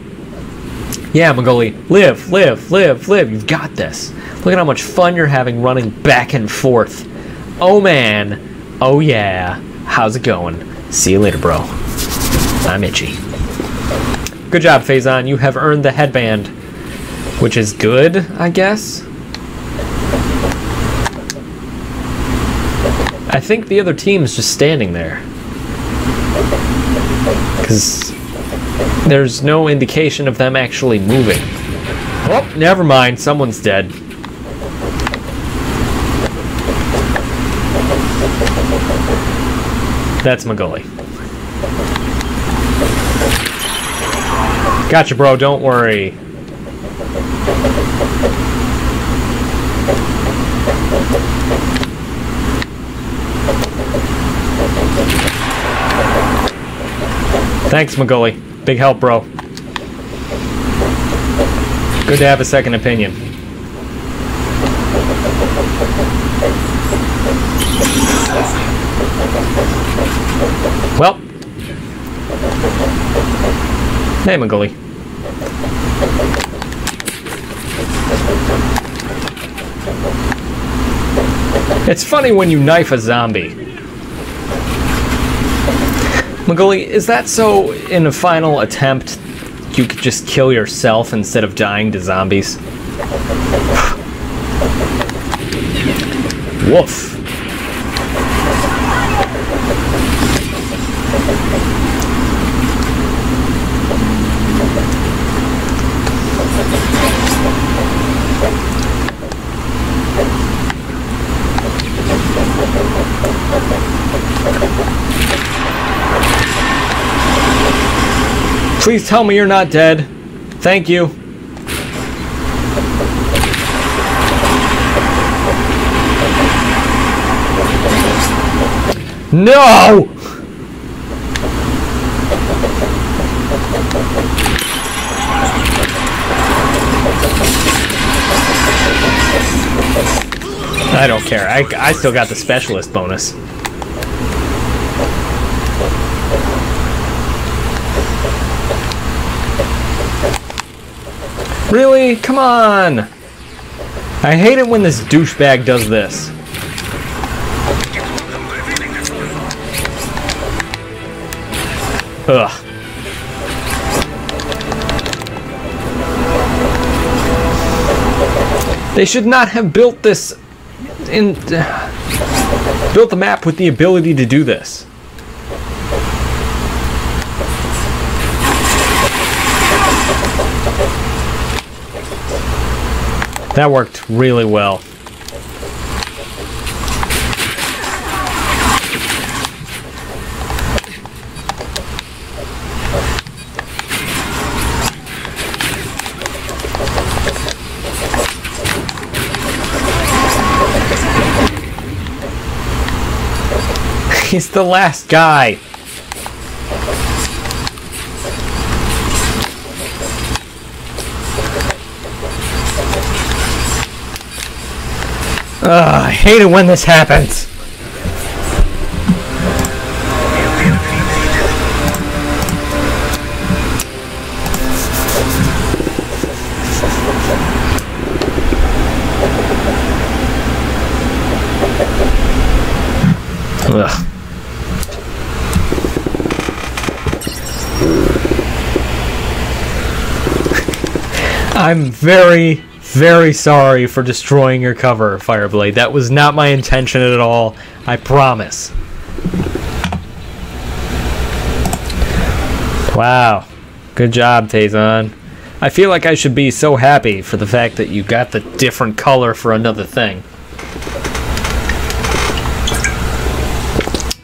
Yeah, Magoli. Live, live, live, live. You've got this. Look at how much fun you're having running back and forth. Oh, man. Oh, yeah. How's it going? See you later, bro. I'm itchy. Good job, Faison. You have earned the headband, which is good, I guess. I think the other team is just standing there. Because there's no indication of them actually moving. Oh, never mind. Someone's dead. That's Magoli. Gotcha, bro. Don't worry. Thanks, McGully. Big help, bro. Good to have a second opinion. Well. Hey, Magoli. It's funny when you knife a zombie. Magoli, is that so in a final attempt you could just kill yourself instead of dying to zombies? Woof. Please tell me you're not dead. Thank you. No! I don't care. I, I still got the specialist bonus. Really? Come on! I hate it when this douchebag does this. Ugh. They should not have built this in built the map with the ability to do this. That worked really well. He's the last guy. Ugh, I hate it when this happens. Ugh. I'm very very sorry for destroying your cover, Fireblade. That was not my intention at all. I promise. Wow. Good job, Tazon. I feel like I should be so happy for the fact that you got the different color for another thing.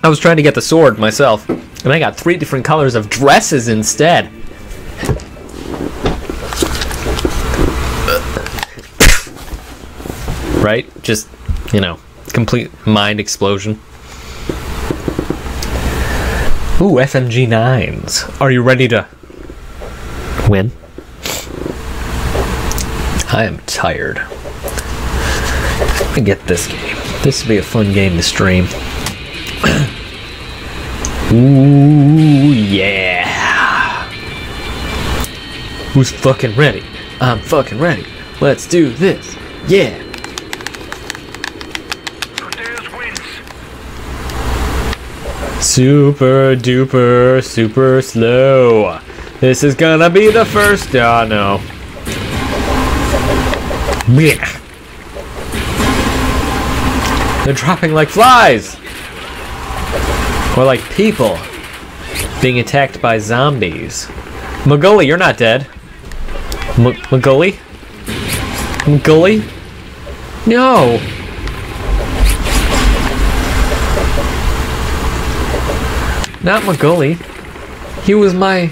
I was trying to get the sword myself, and I got three different colors of dresses instead. Right? Just, you know, complete mind explosion. Ooh, FMG 9s. Are you ready to win? I am tired. I get this game. This would be a fun game to stream. Ooh, yeah. Who's fucking ready? I'm fucking ready. Let's do this. Yeah. Super duper, super slow. This is gonna be the first. Oh no. Yeah. They're dropping like flies. Or like people being attacked by zombies. Magully, you're not dead. M-? Magully? No. Not Magully. He was my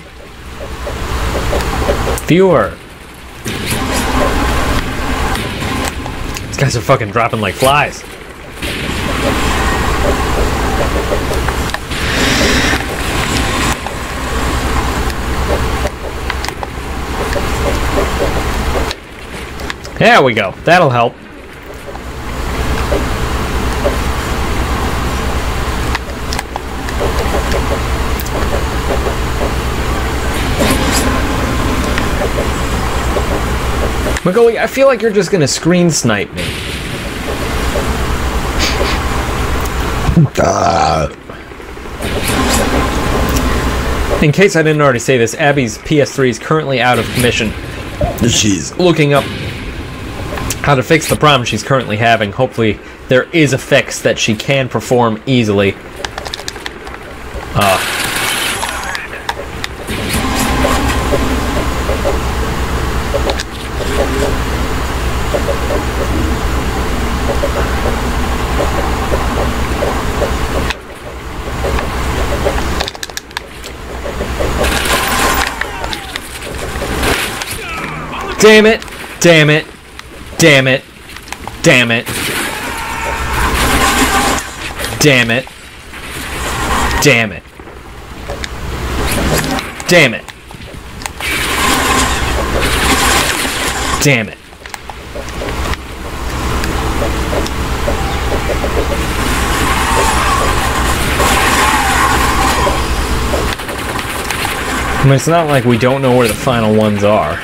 viewer. These guys are fucking dropping like flies. There we go. That'll help. McGully, I feel like you're just gonna screen snipe me. In case I didn't already say this, Abby's PS3 is currently out of commission. She's looking up how to fix the problem she's currently having. Hopefully, there is a fix that she can perform easily. Uh, Damn it! Damn it! Damn it! Damn it! Damn it! Damn it! Damn it! Damn it! I mean, it's not like we don't know where the final ones are.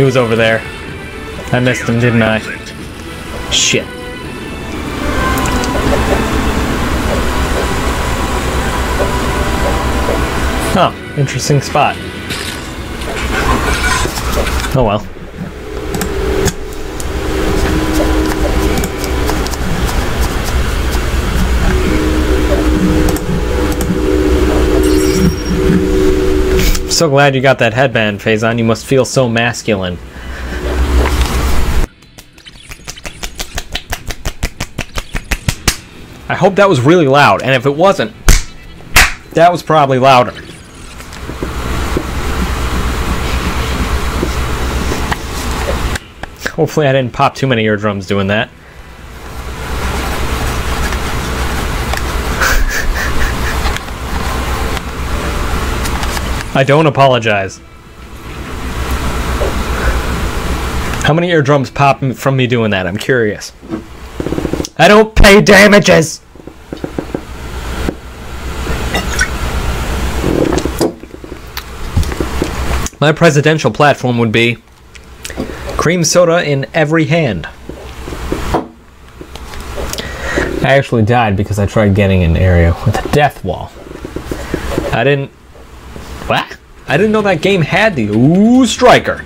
He was over there. I missed him, didn't I? Shit. Oh, interesting spot. Oh well. So glad you got that headband, Faison. You must feel so masculine. I hope that was really loud, and if it wasn't, that was probably louder. Hopefully I didn't pop too many eardrums doing that. I don't apologize. How many eardrums pop from me doing that? I'm curious. I don't pay damages. My presidential platform would be cream soda in every hand. I actually died because I tried getting an area with a death wall. I didn't. What? I didn't know that game had the Ooh Striker.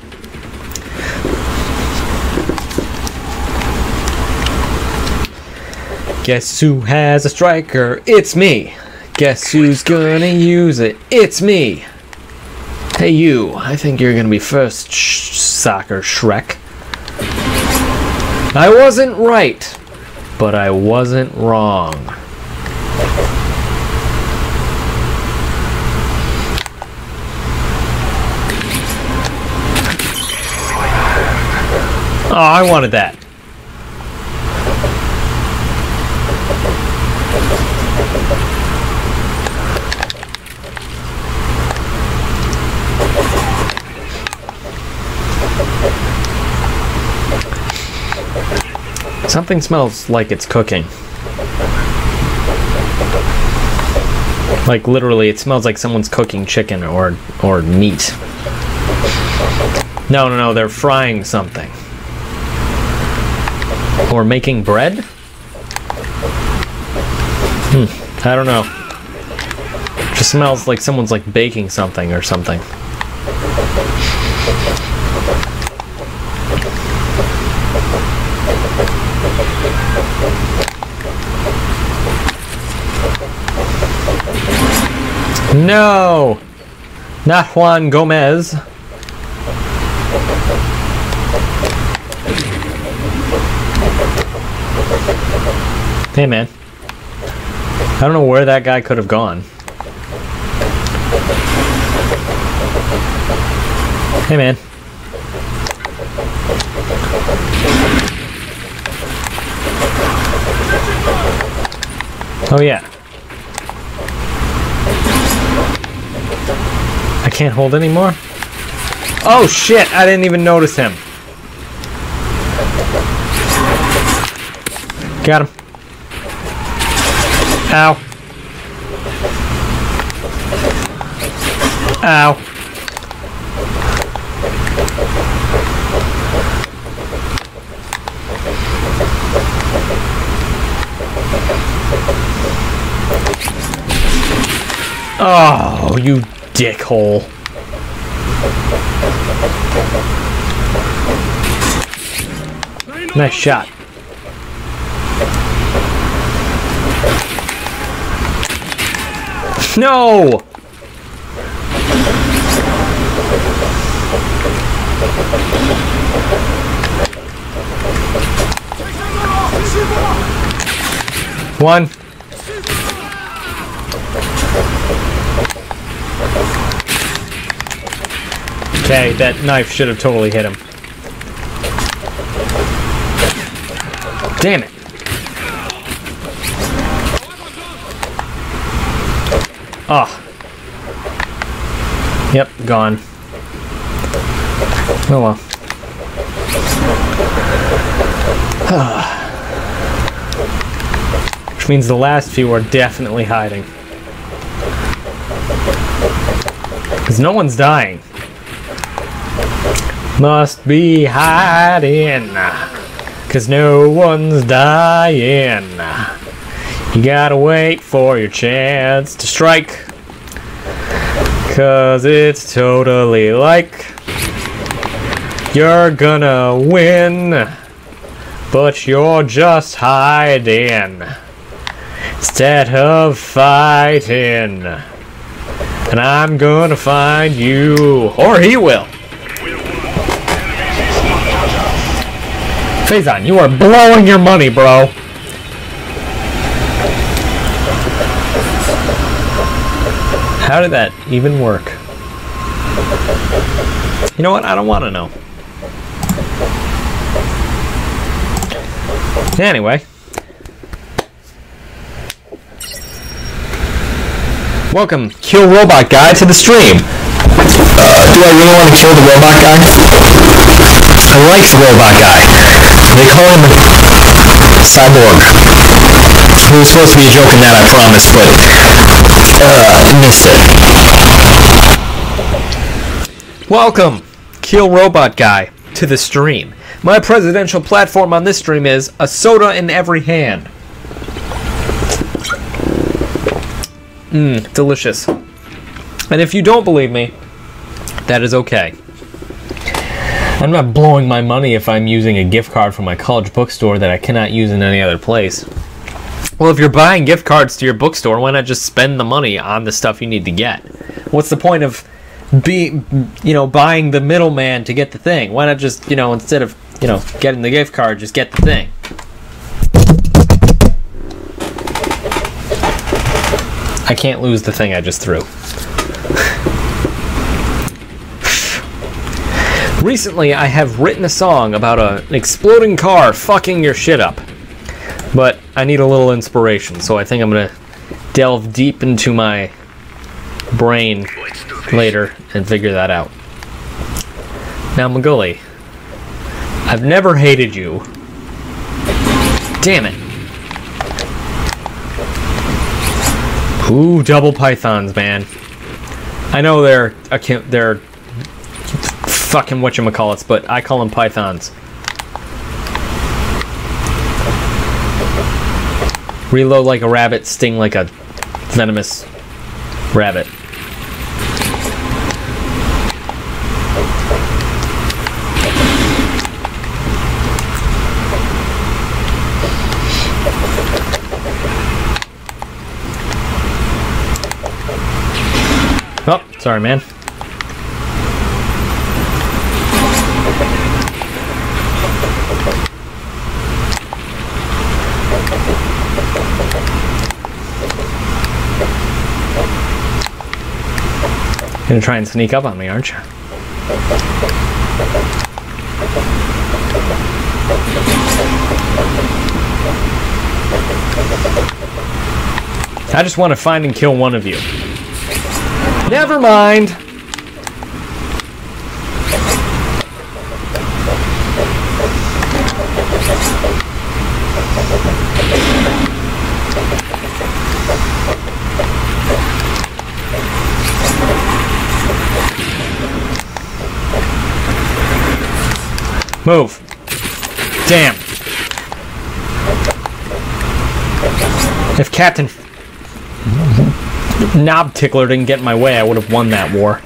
Guess who has a striker? It's me. Guess who's gonna use it? It's me. Hey, you. I think you're gonna be first, sh- soccer Shrek. I wasn't right, but I wasn't wrong. Oh, I wanted that. Something smells like it's cooking. Like literally, it smells like someone's cooking chicken or or meat. No, no, no, they're frying something. Or making bread? Hmm, I don't know. Just smells like someone's like baking something or something. No! Not Juan Gomez. Hey man. I don't know where that guy could have gone. Hey man. Oh yeah. I can't hold anymore? Oh shit, I didn't even notice him. Got him. Ow. Ow. Oh, you dickhole. Nice shot. No! One. Okay, that knife should have totally hit him. Damn it. Oh. Yep, gone. Oh well. Which means the last few are definitely hiding. Because no one's dying. Must be hiding. Because no one's dying. You gotta wait for your chance to strike. Cause it's totally like you're gonna win. But you're just hiding. Instead of fighting. And I'm gonna find you. Or he will. Faison, you are blowing your money, bro. How did that even work? You know what? I don't want to know. Anyway. Welcome, Kill Robot Guy, to the stream. Uh, do I really want to kill the robot guy? I like the robot guy. They call him Cyborg. He was supposed to be a joke in that, I promise, but uh, missed it. Welcome, Kill Robot Guy, to the stream. My presidential platform on this stream is a soda in every hand. Mmm, delicious. And if you don't believe me, that is okay. I'm not blowing my money if I'm using a gift card from my college bookstore that I cannot use in any other place. Well, if you're buying gift cards to your bookstore, why not just spend the money on the stuff you need to get? What's the point of be you know buying the middleman to get the thing? Why not just you know instead of you know getting the gift card, just get the thing? I can't lose the thing I just threw. Recently, I have written a song about a, an exploding car fucking your shit up. But I need a little inspiration, so I think I'm gonna delve deep into my brain later and figure that out. Now, Maguli, I've never hated you. Damn it. Ooh, double pythons, man. I know they're they're fucking whatchamacallits, but I call them pythons. Reload like a rabbit, sting like a venomous rabbit. Oh, sorry, man. Gonna try and sneak up on me, aren't you? I just want to find and kill one of you. Never mind. Move. Damn. If Captain Knob Tickler didn't get in my way, I would have won that war.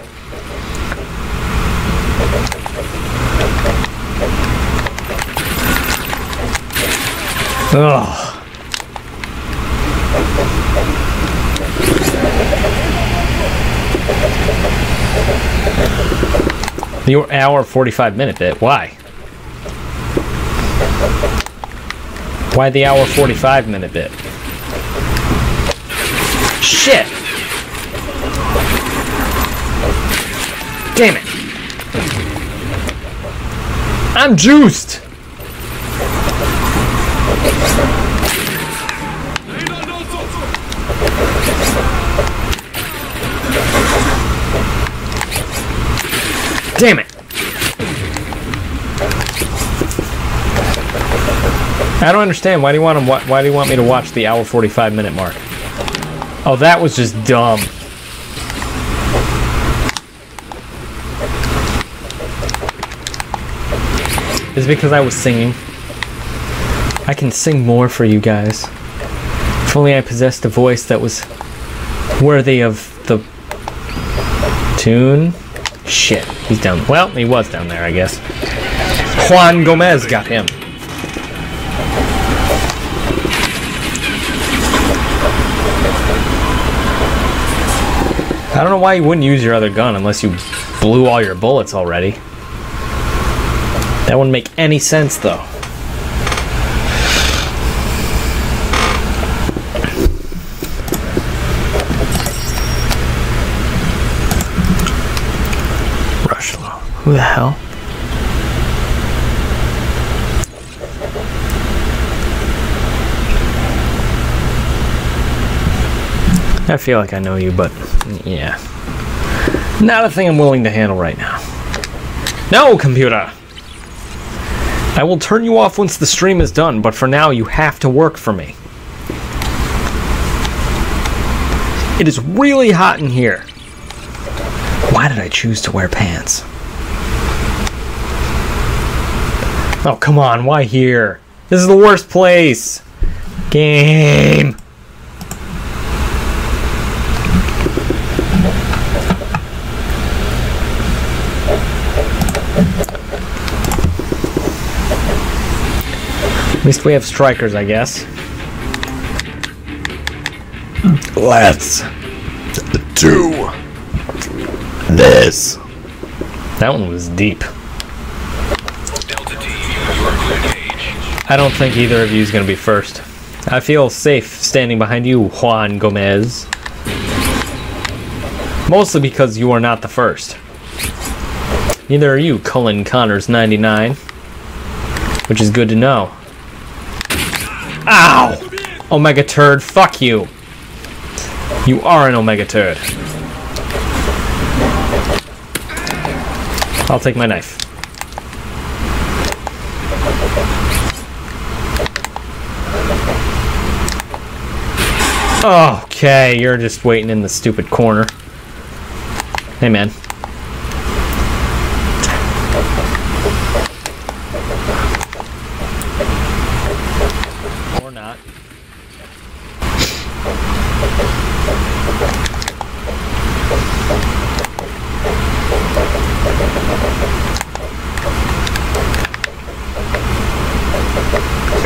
Ugh. The hour 45 minute bit. Eh? Why? Why the hour 45 minute bit? Shit! Damn it! I'm juiced! Damn it! I don't understand. Why do you want to? Why do you want me to watch the hour forty-five minute mark? Oh, that was just dumb. Is because I was singing? I can sing more for you guys. If only I possessed a voice that was worthy of the tune. Shit, he's down. Well, he was down there, I guess. Juan Gomez got him. I don't know why you wouldn't use your other gun unless you blew all your bullets already. That wouldn't make any sense, though. Rushlow. Who the hell? I feel like I know you, but yeah. Not a thing I'm willing to handle right now. No, computer! I will turn you off once the stream is done, but for now you have to work for me. It is really hot in here. Why did I choose to wear pants? Oh, come on, why here? This is the worst place. Game. Least we have strikers, I guess. Let's do this. That one was deep. Delta Team, you are clear to engage. I don't think either of you is going to be first. I feel safe standing behind you, Juan Gomez. Mostly because you are not the first. Neither are you, Cullen Connors 99. Which is good to know. Ow! Omega Turd, fuck you. You are an Omega Turd. I'll take my knife. Okay, you're just waiting in the stupid corner. Hey, man. Or not.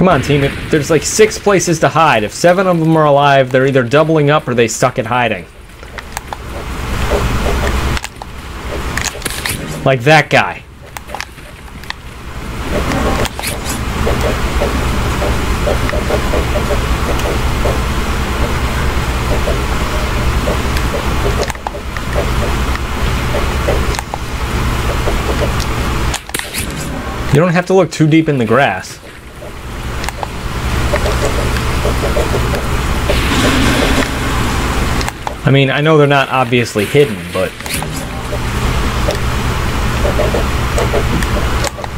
Come on, team. If there's like six places to hide. If seven of them are alive, they're either doubling up or they suck at hiding. Like that guy. You don't have to look too deep in the grass. I mean, I know they're not obviously hidden, but.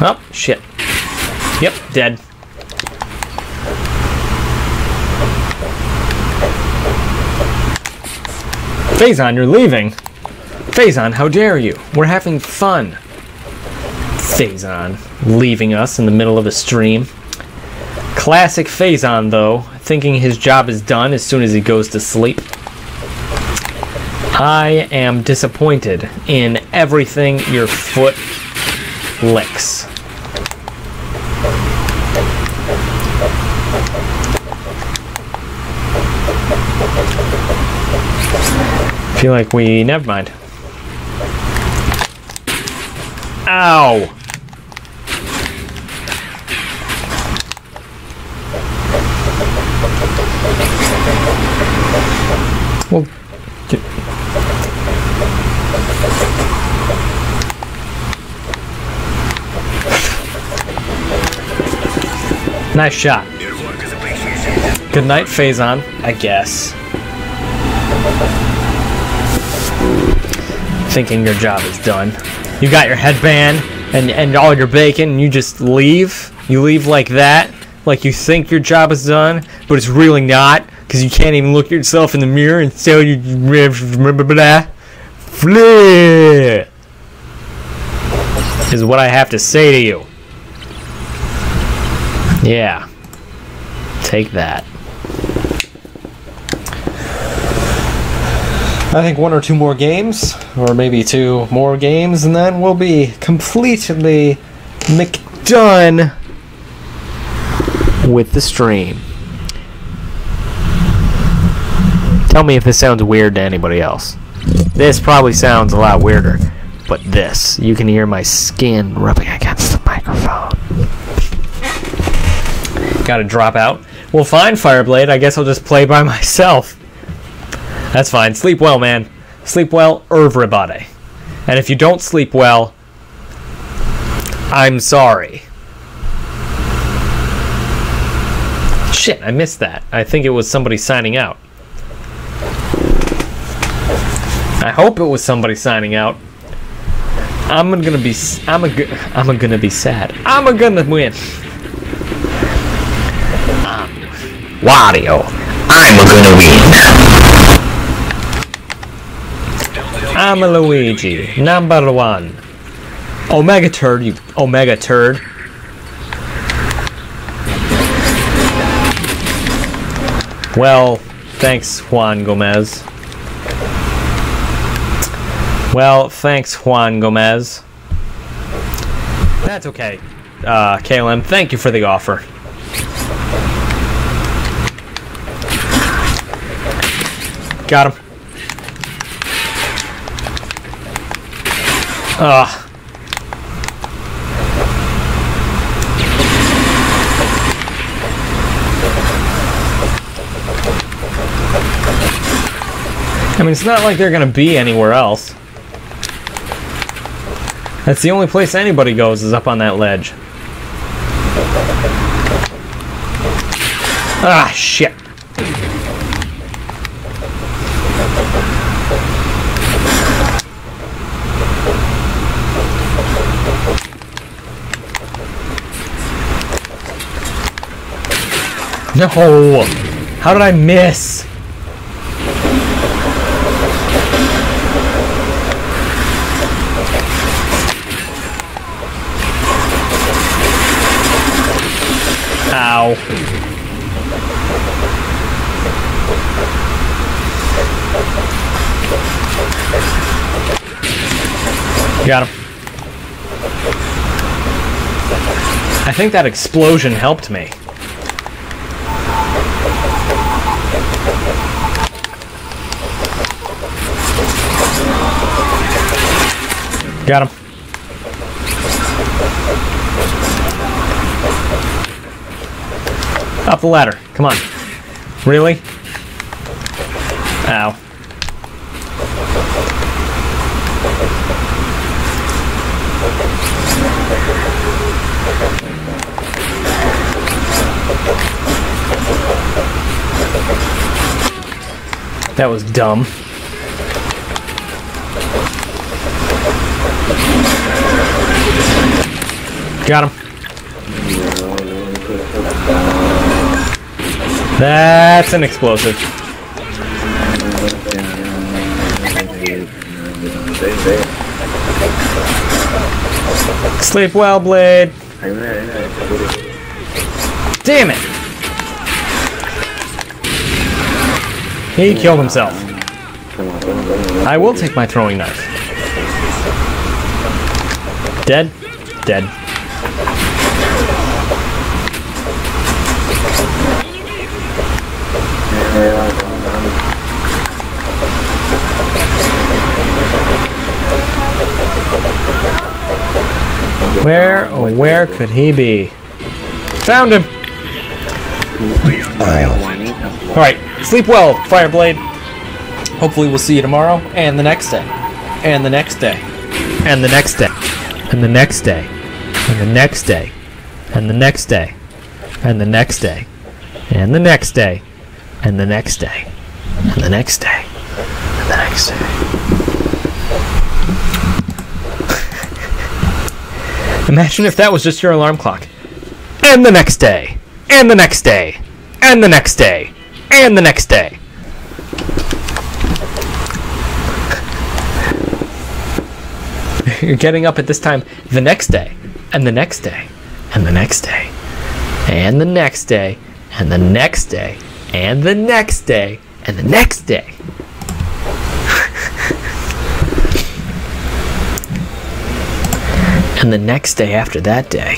Oh, shit. Yep, dead. Phazon, you're leaving. Phazon, how dare you? We're having fun. Phazon, leaving us in the middle of a stream. Classic Phazon, though, thinking his job is done as soon as he goes to sleep. I am disappointed in everything your foot licks. Feel like we never mind. Ow! Well, nice shot. Good night, Phazon, I guess. Thinking your job is done. You got your headband and, and all your bacon, and you just leave? You leave like that? Like you think your job is done, but it's really not, because you can't even look yourself in the mirror and tell you. Flip! Is what I have to say to you. Yeah. Take that. I think one or two more games, or maybe two more games, and then we'll be completely McDone with the stream. Tell me if this sounds weird to anybody else. This probably sounds a lot weirder, but this, you can hear my skin rubbing against the microphone. Gotta drop out. Well, fine, Fireblade. I guess I'll just play by myself. That's fine. Sleep well, man. Sleep well, everybody. And if you don't sleep well, I'm sorry. Shit, I missed that. I think it was somebody signing out. I hope it was somebody signing out. I'm gonna be. I'm a. I'm gonna be sad. I'm gonna win. Wario, I'm gonna win. I'm a Luigi, number one. Omega turd, you Omega turd. Well, thanks, Juan Gomez. Well, thanks, Juan Gomez. That's okay. Uh, KLM, thank you for the offer. Got him. Ugh. I mean, it's not like they're gonna be anywhere else. That's the only place anybody goes is up on that ledge. Ah, shit. No! How did I miss? Ow. Got him. I think that explosion helped me. Got him. Up the ladder. Come on. Really? Ow. That was dumb. Got him. That's an explosive. Sleep well, Blade. Damn it! He killed himself. I will take my throwing knife. Dead? Dead. Where, oh, where could he be? Found him! Alright, sleep well, Fireblade. Hopefully we'll see you tomorrow, and the next day. And the next day. And the next day and the next day, and the next day, and the next day, and the next day, and the next day, and the next day, and the next day, and the next day. Imagine if that was just your alarm clock. And the next day, and the next day, and the next day, and the next day. You're getting up at this time the next day. And the next day. And the next day. And the next day. And the next day. And the next day. And the next day. and the next day after that day.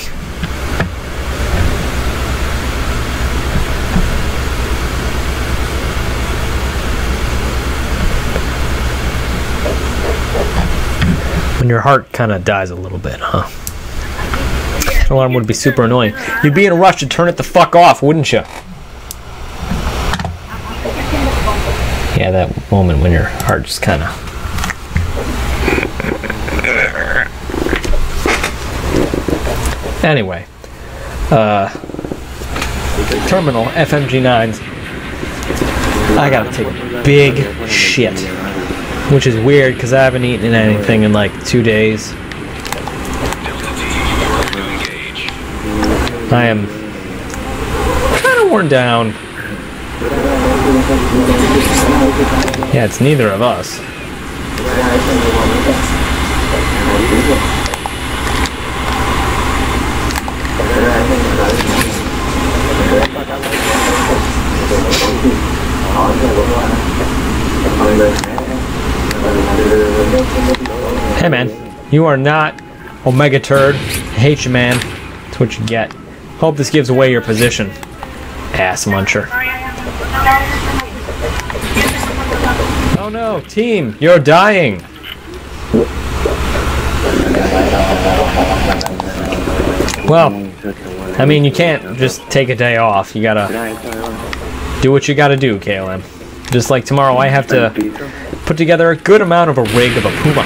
When your heart kind of dies a little bit, huh? That alarm would be super annoying. You'd be in a rush to turn it the fuck off, wouldn't you? Yeah, that moment when your heart just kind of. Anyway, uh, terminal FMG9s. I gotta take a big shit, which is weird because I haven't eaten anything in like two days. I am kind of worn down. Yeah, it's neither of us. Hey man, you are not Omega Turd. I hate you, man. That's what you get. Hope this gives away your position. Ass muncher. Oh no, team, you're dying. Well, I mean, you can't just take a day off. You gotta do what you gotta do, KLM. Just like tomorrow, I have to put together a good amount of a rig of a Puma.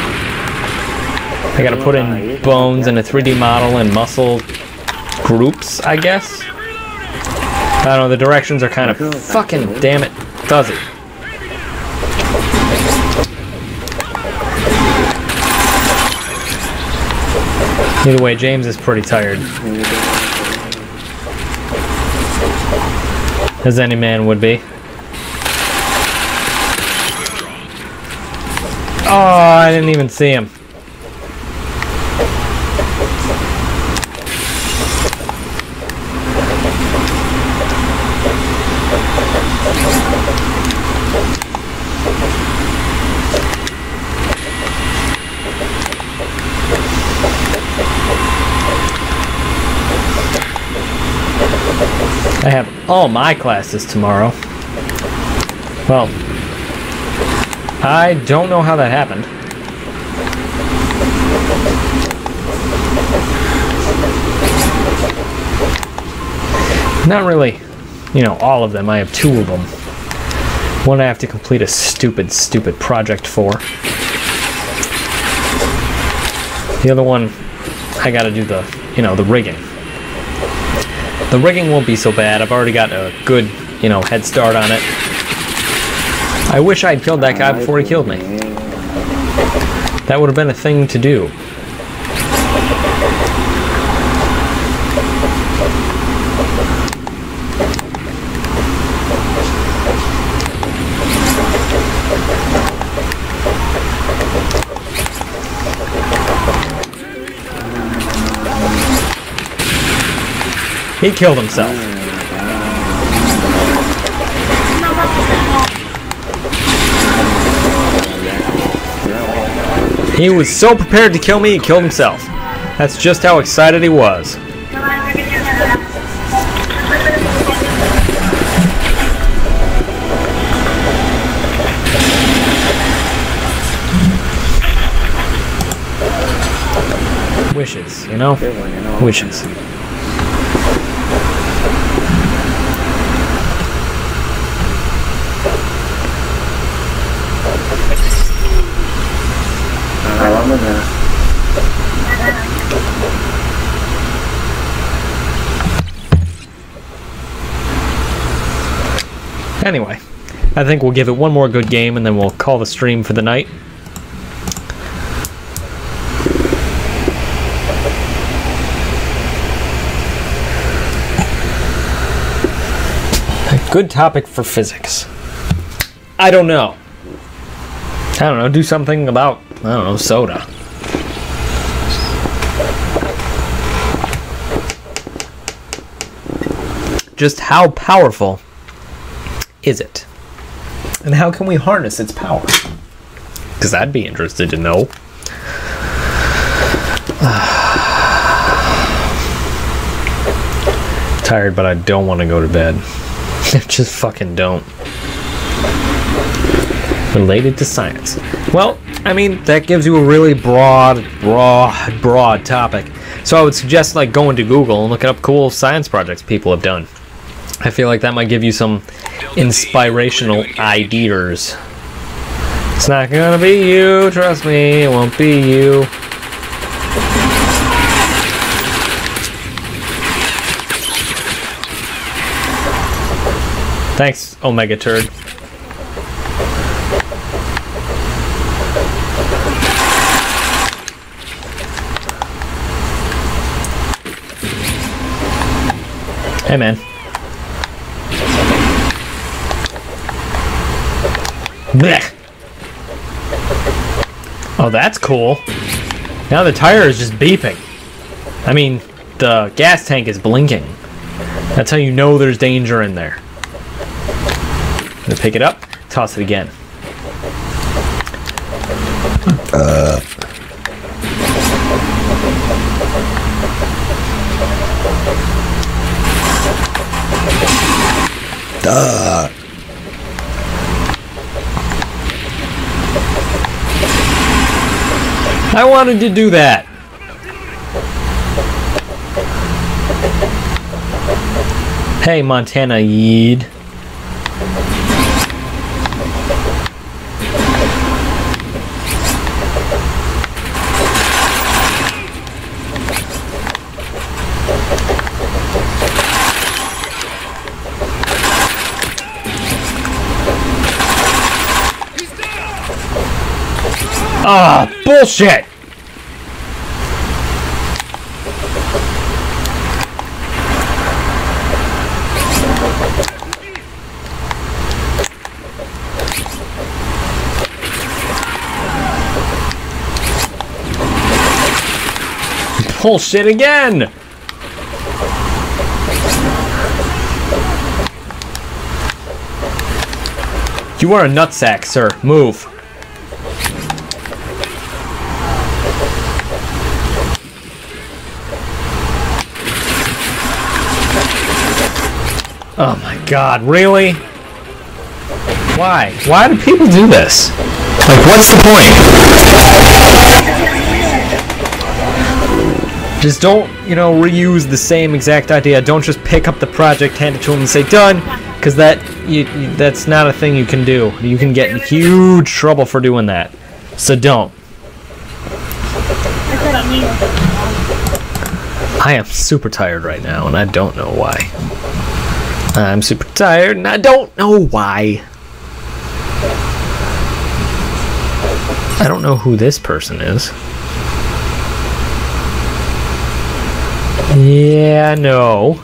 I gotta put in bones and a 3D model and muscle groups, I guess. I don't know, the directions are kind of fucking damn it fuzzy. Either way, James is pretty tired. As any man would be. Oh, I didn't even see him. I have all my classes tomorrow. Well, I don't know how that happened. Not really, you know, all of them. I have two of them. One I have to complete a stupid, stupid project for. The other one, I gotta do the, you know, the rigging. The rigging won't be so bad. I've already got a good, you know, head start on it. I wish I'd killed that guy before he killed me. That would have been a thing to do. He killed himself. He was so prepared to kill me, he killed himself. That's just how excited he was. Wishes, you know? Wishes. Anyway, I think we'll give it one more good game and then we'll call the stream for the night. A good topic for physics. I don't know. I don't know, do something about, I don't know, soda. Just how powerful is it? And how can we harness its power? Because I'd be interested to know. Tired, but I don't want to go to bed. Just fucking don't. Related to science. Well, I mean, that gives you a really broad, broad, broad topic. So I would suggest like going to Google and looking up cool science projects people have done. I feel like that might give you some inspirational ideas. It's not gonna be you, trust me, it won't be you. Thanks, Omega Turd. Hey, man. Blech. Oh, that's cool. Now the tire is just beeping. I mean, the gas tank is blinking. That's how you know there's danger in there. Gonna pick it up, toss it again. I wanted to do that. Hey, Montana Yeed. Ah, bullshit! Bullshit again! You are a nutsack, sir. Move. Oh my god, really? Why? Why do people do this? Like, what's the point? Just don't, you know, reuse the same exact idea. Don't just pick up the project, hand it to them, and say done, because that you, you, that's not a thing you can do. You can get in huge trouble for doing that. So don't. I am super tired right now, and I don't know why. I'm super tired, and I don't know why. I don't know who this person is. Yeah, no.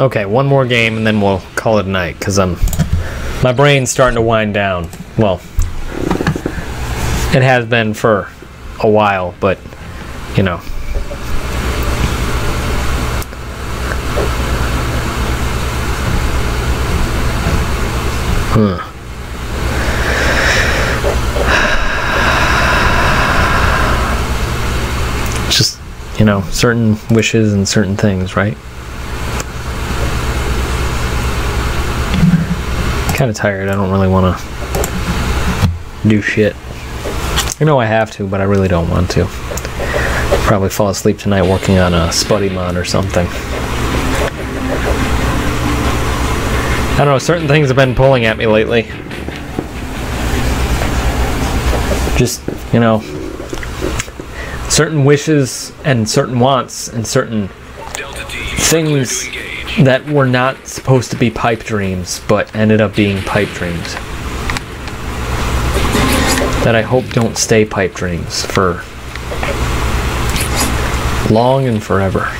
Okay, one more game and then we'll call it a night because I'm my brain's starting to wind down. Well, it has been for a while, but you know. Huh. Just, you know, certain wishes and certain things, right? Kind of tired. I don't really want to do shit. I know I have to, but I really don't want to. Probably fall asleep tonight working on a Spuddy mod or something. I don't know, certain things have been pulling at me lately. Just, you know, certain wishes and certain wants and certain things clear to engage. That were not supposed to be pipe dreams, but ended up being pipe dreams. That I hope don't stay pipe dreams for long and forever.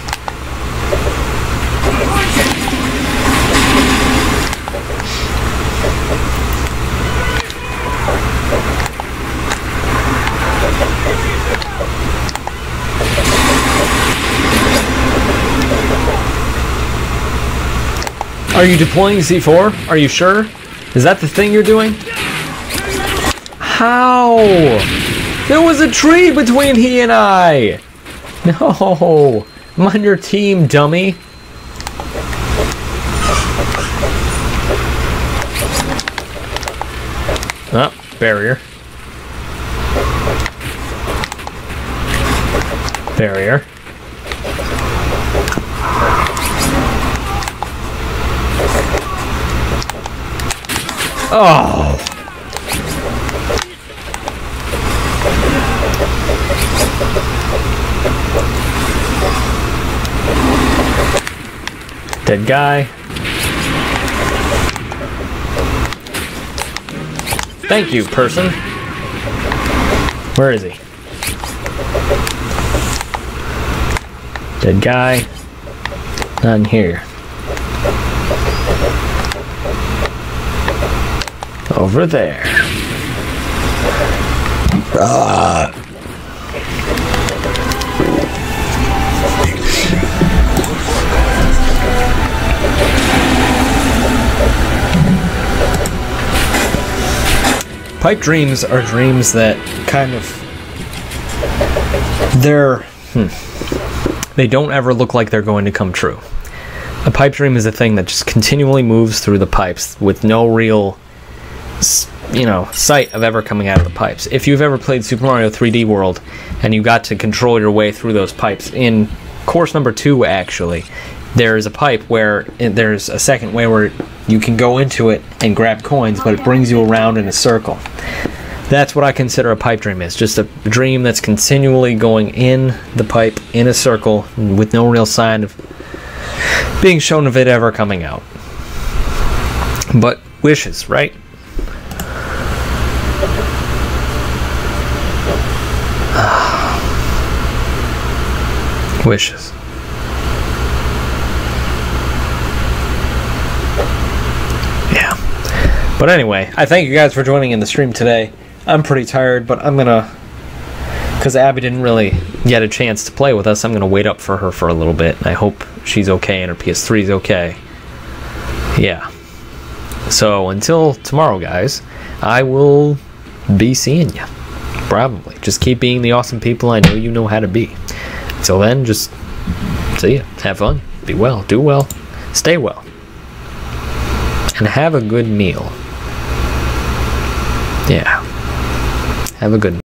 Are you deploying C4? Are you sure? Is that the thing you're doing? How? There was a tree between he and I! No! I'm on your team, dummy! Oh, barrier. Barrier. Oh! Dead guy. Thank you, person. Where is he? Dead guy. In here. Over there. Ah. Pipe dreams are dreams that kind of they're hmm, they don't ever look like they're going to come true. A pipe dream is a thing that just continually moves through the pipes with no real you know sight of ever coming out of the pipes. If you've ever played Super Mario 3D World and you got to control your way through those pipes in course number 2 actually there's a pipe where eh, there's a second way where you can go into it and grab coins, but it brings you around in a circle. That's what I consider a pipe dream is. Just a dream that's continually going in the pipe in a circle with no real sign of being shown of it ever coming out. But wishes, right? Wishes. Yeah. But anyway, I thank you guys for joining in the stream today. I'm pretty tired, but I'm gonna because Abby didn't really get a chance to play with us. I'm gonna wait up for her for a little bit. I hope she's okay and her PS3 is okay. Yeah. So until tomorrow, guys, I will be seeing you. Probably. Just keep being the awesome people I know you know how to be. Until then, just see ya. Have fun. Be well. Do well. Stay well and have a good meal. Yeah. Have a good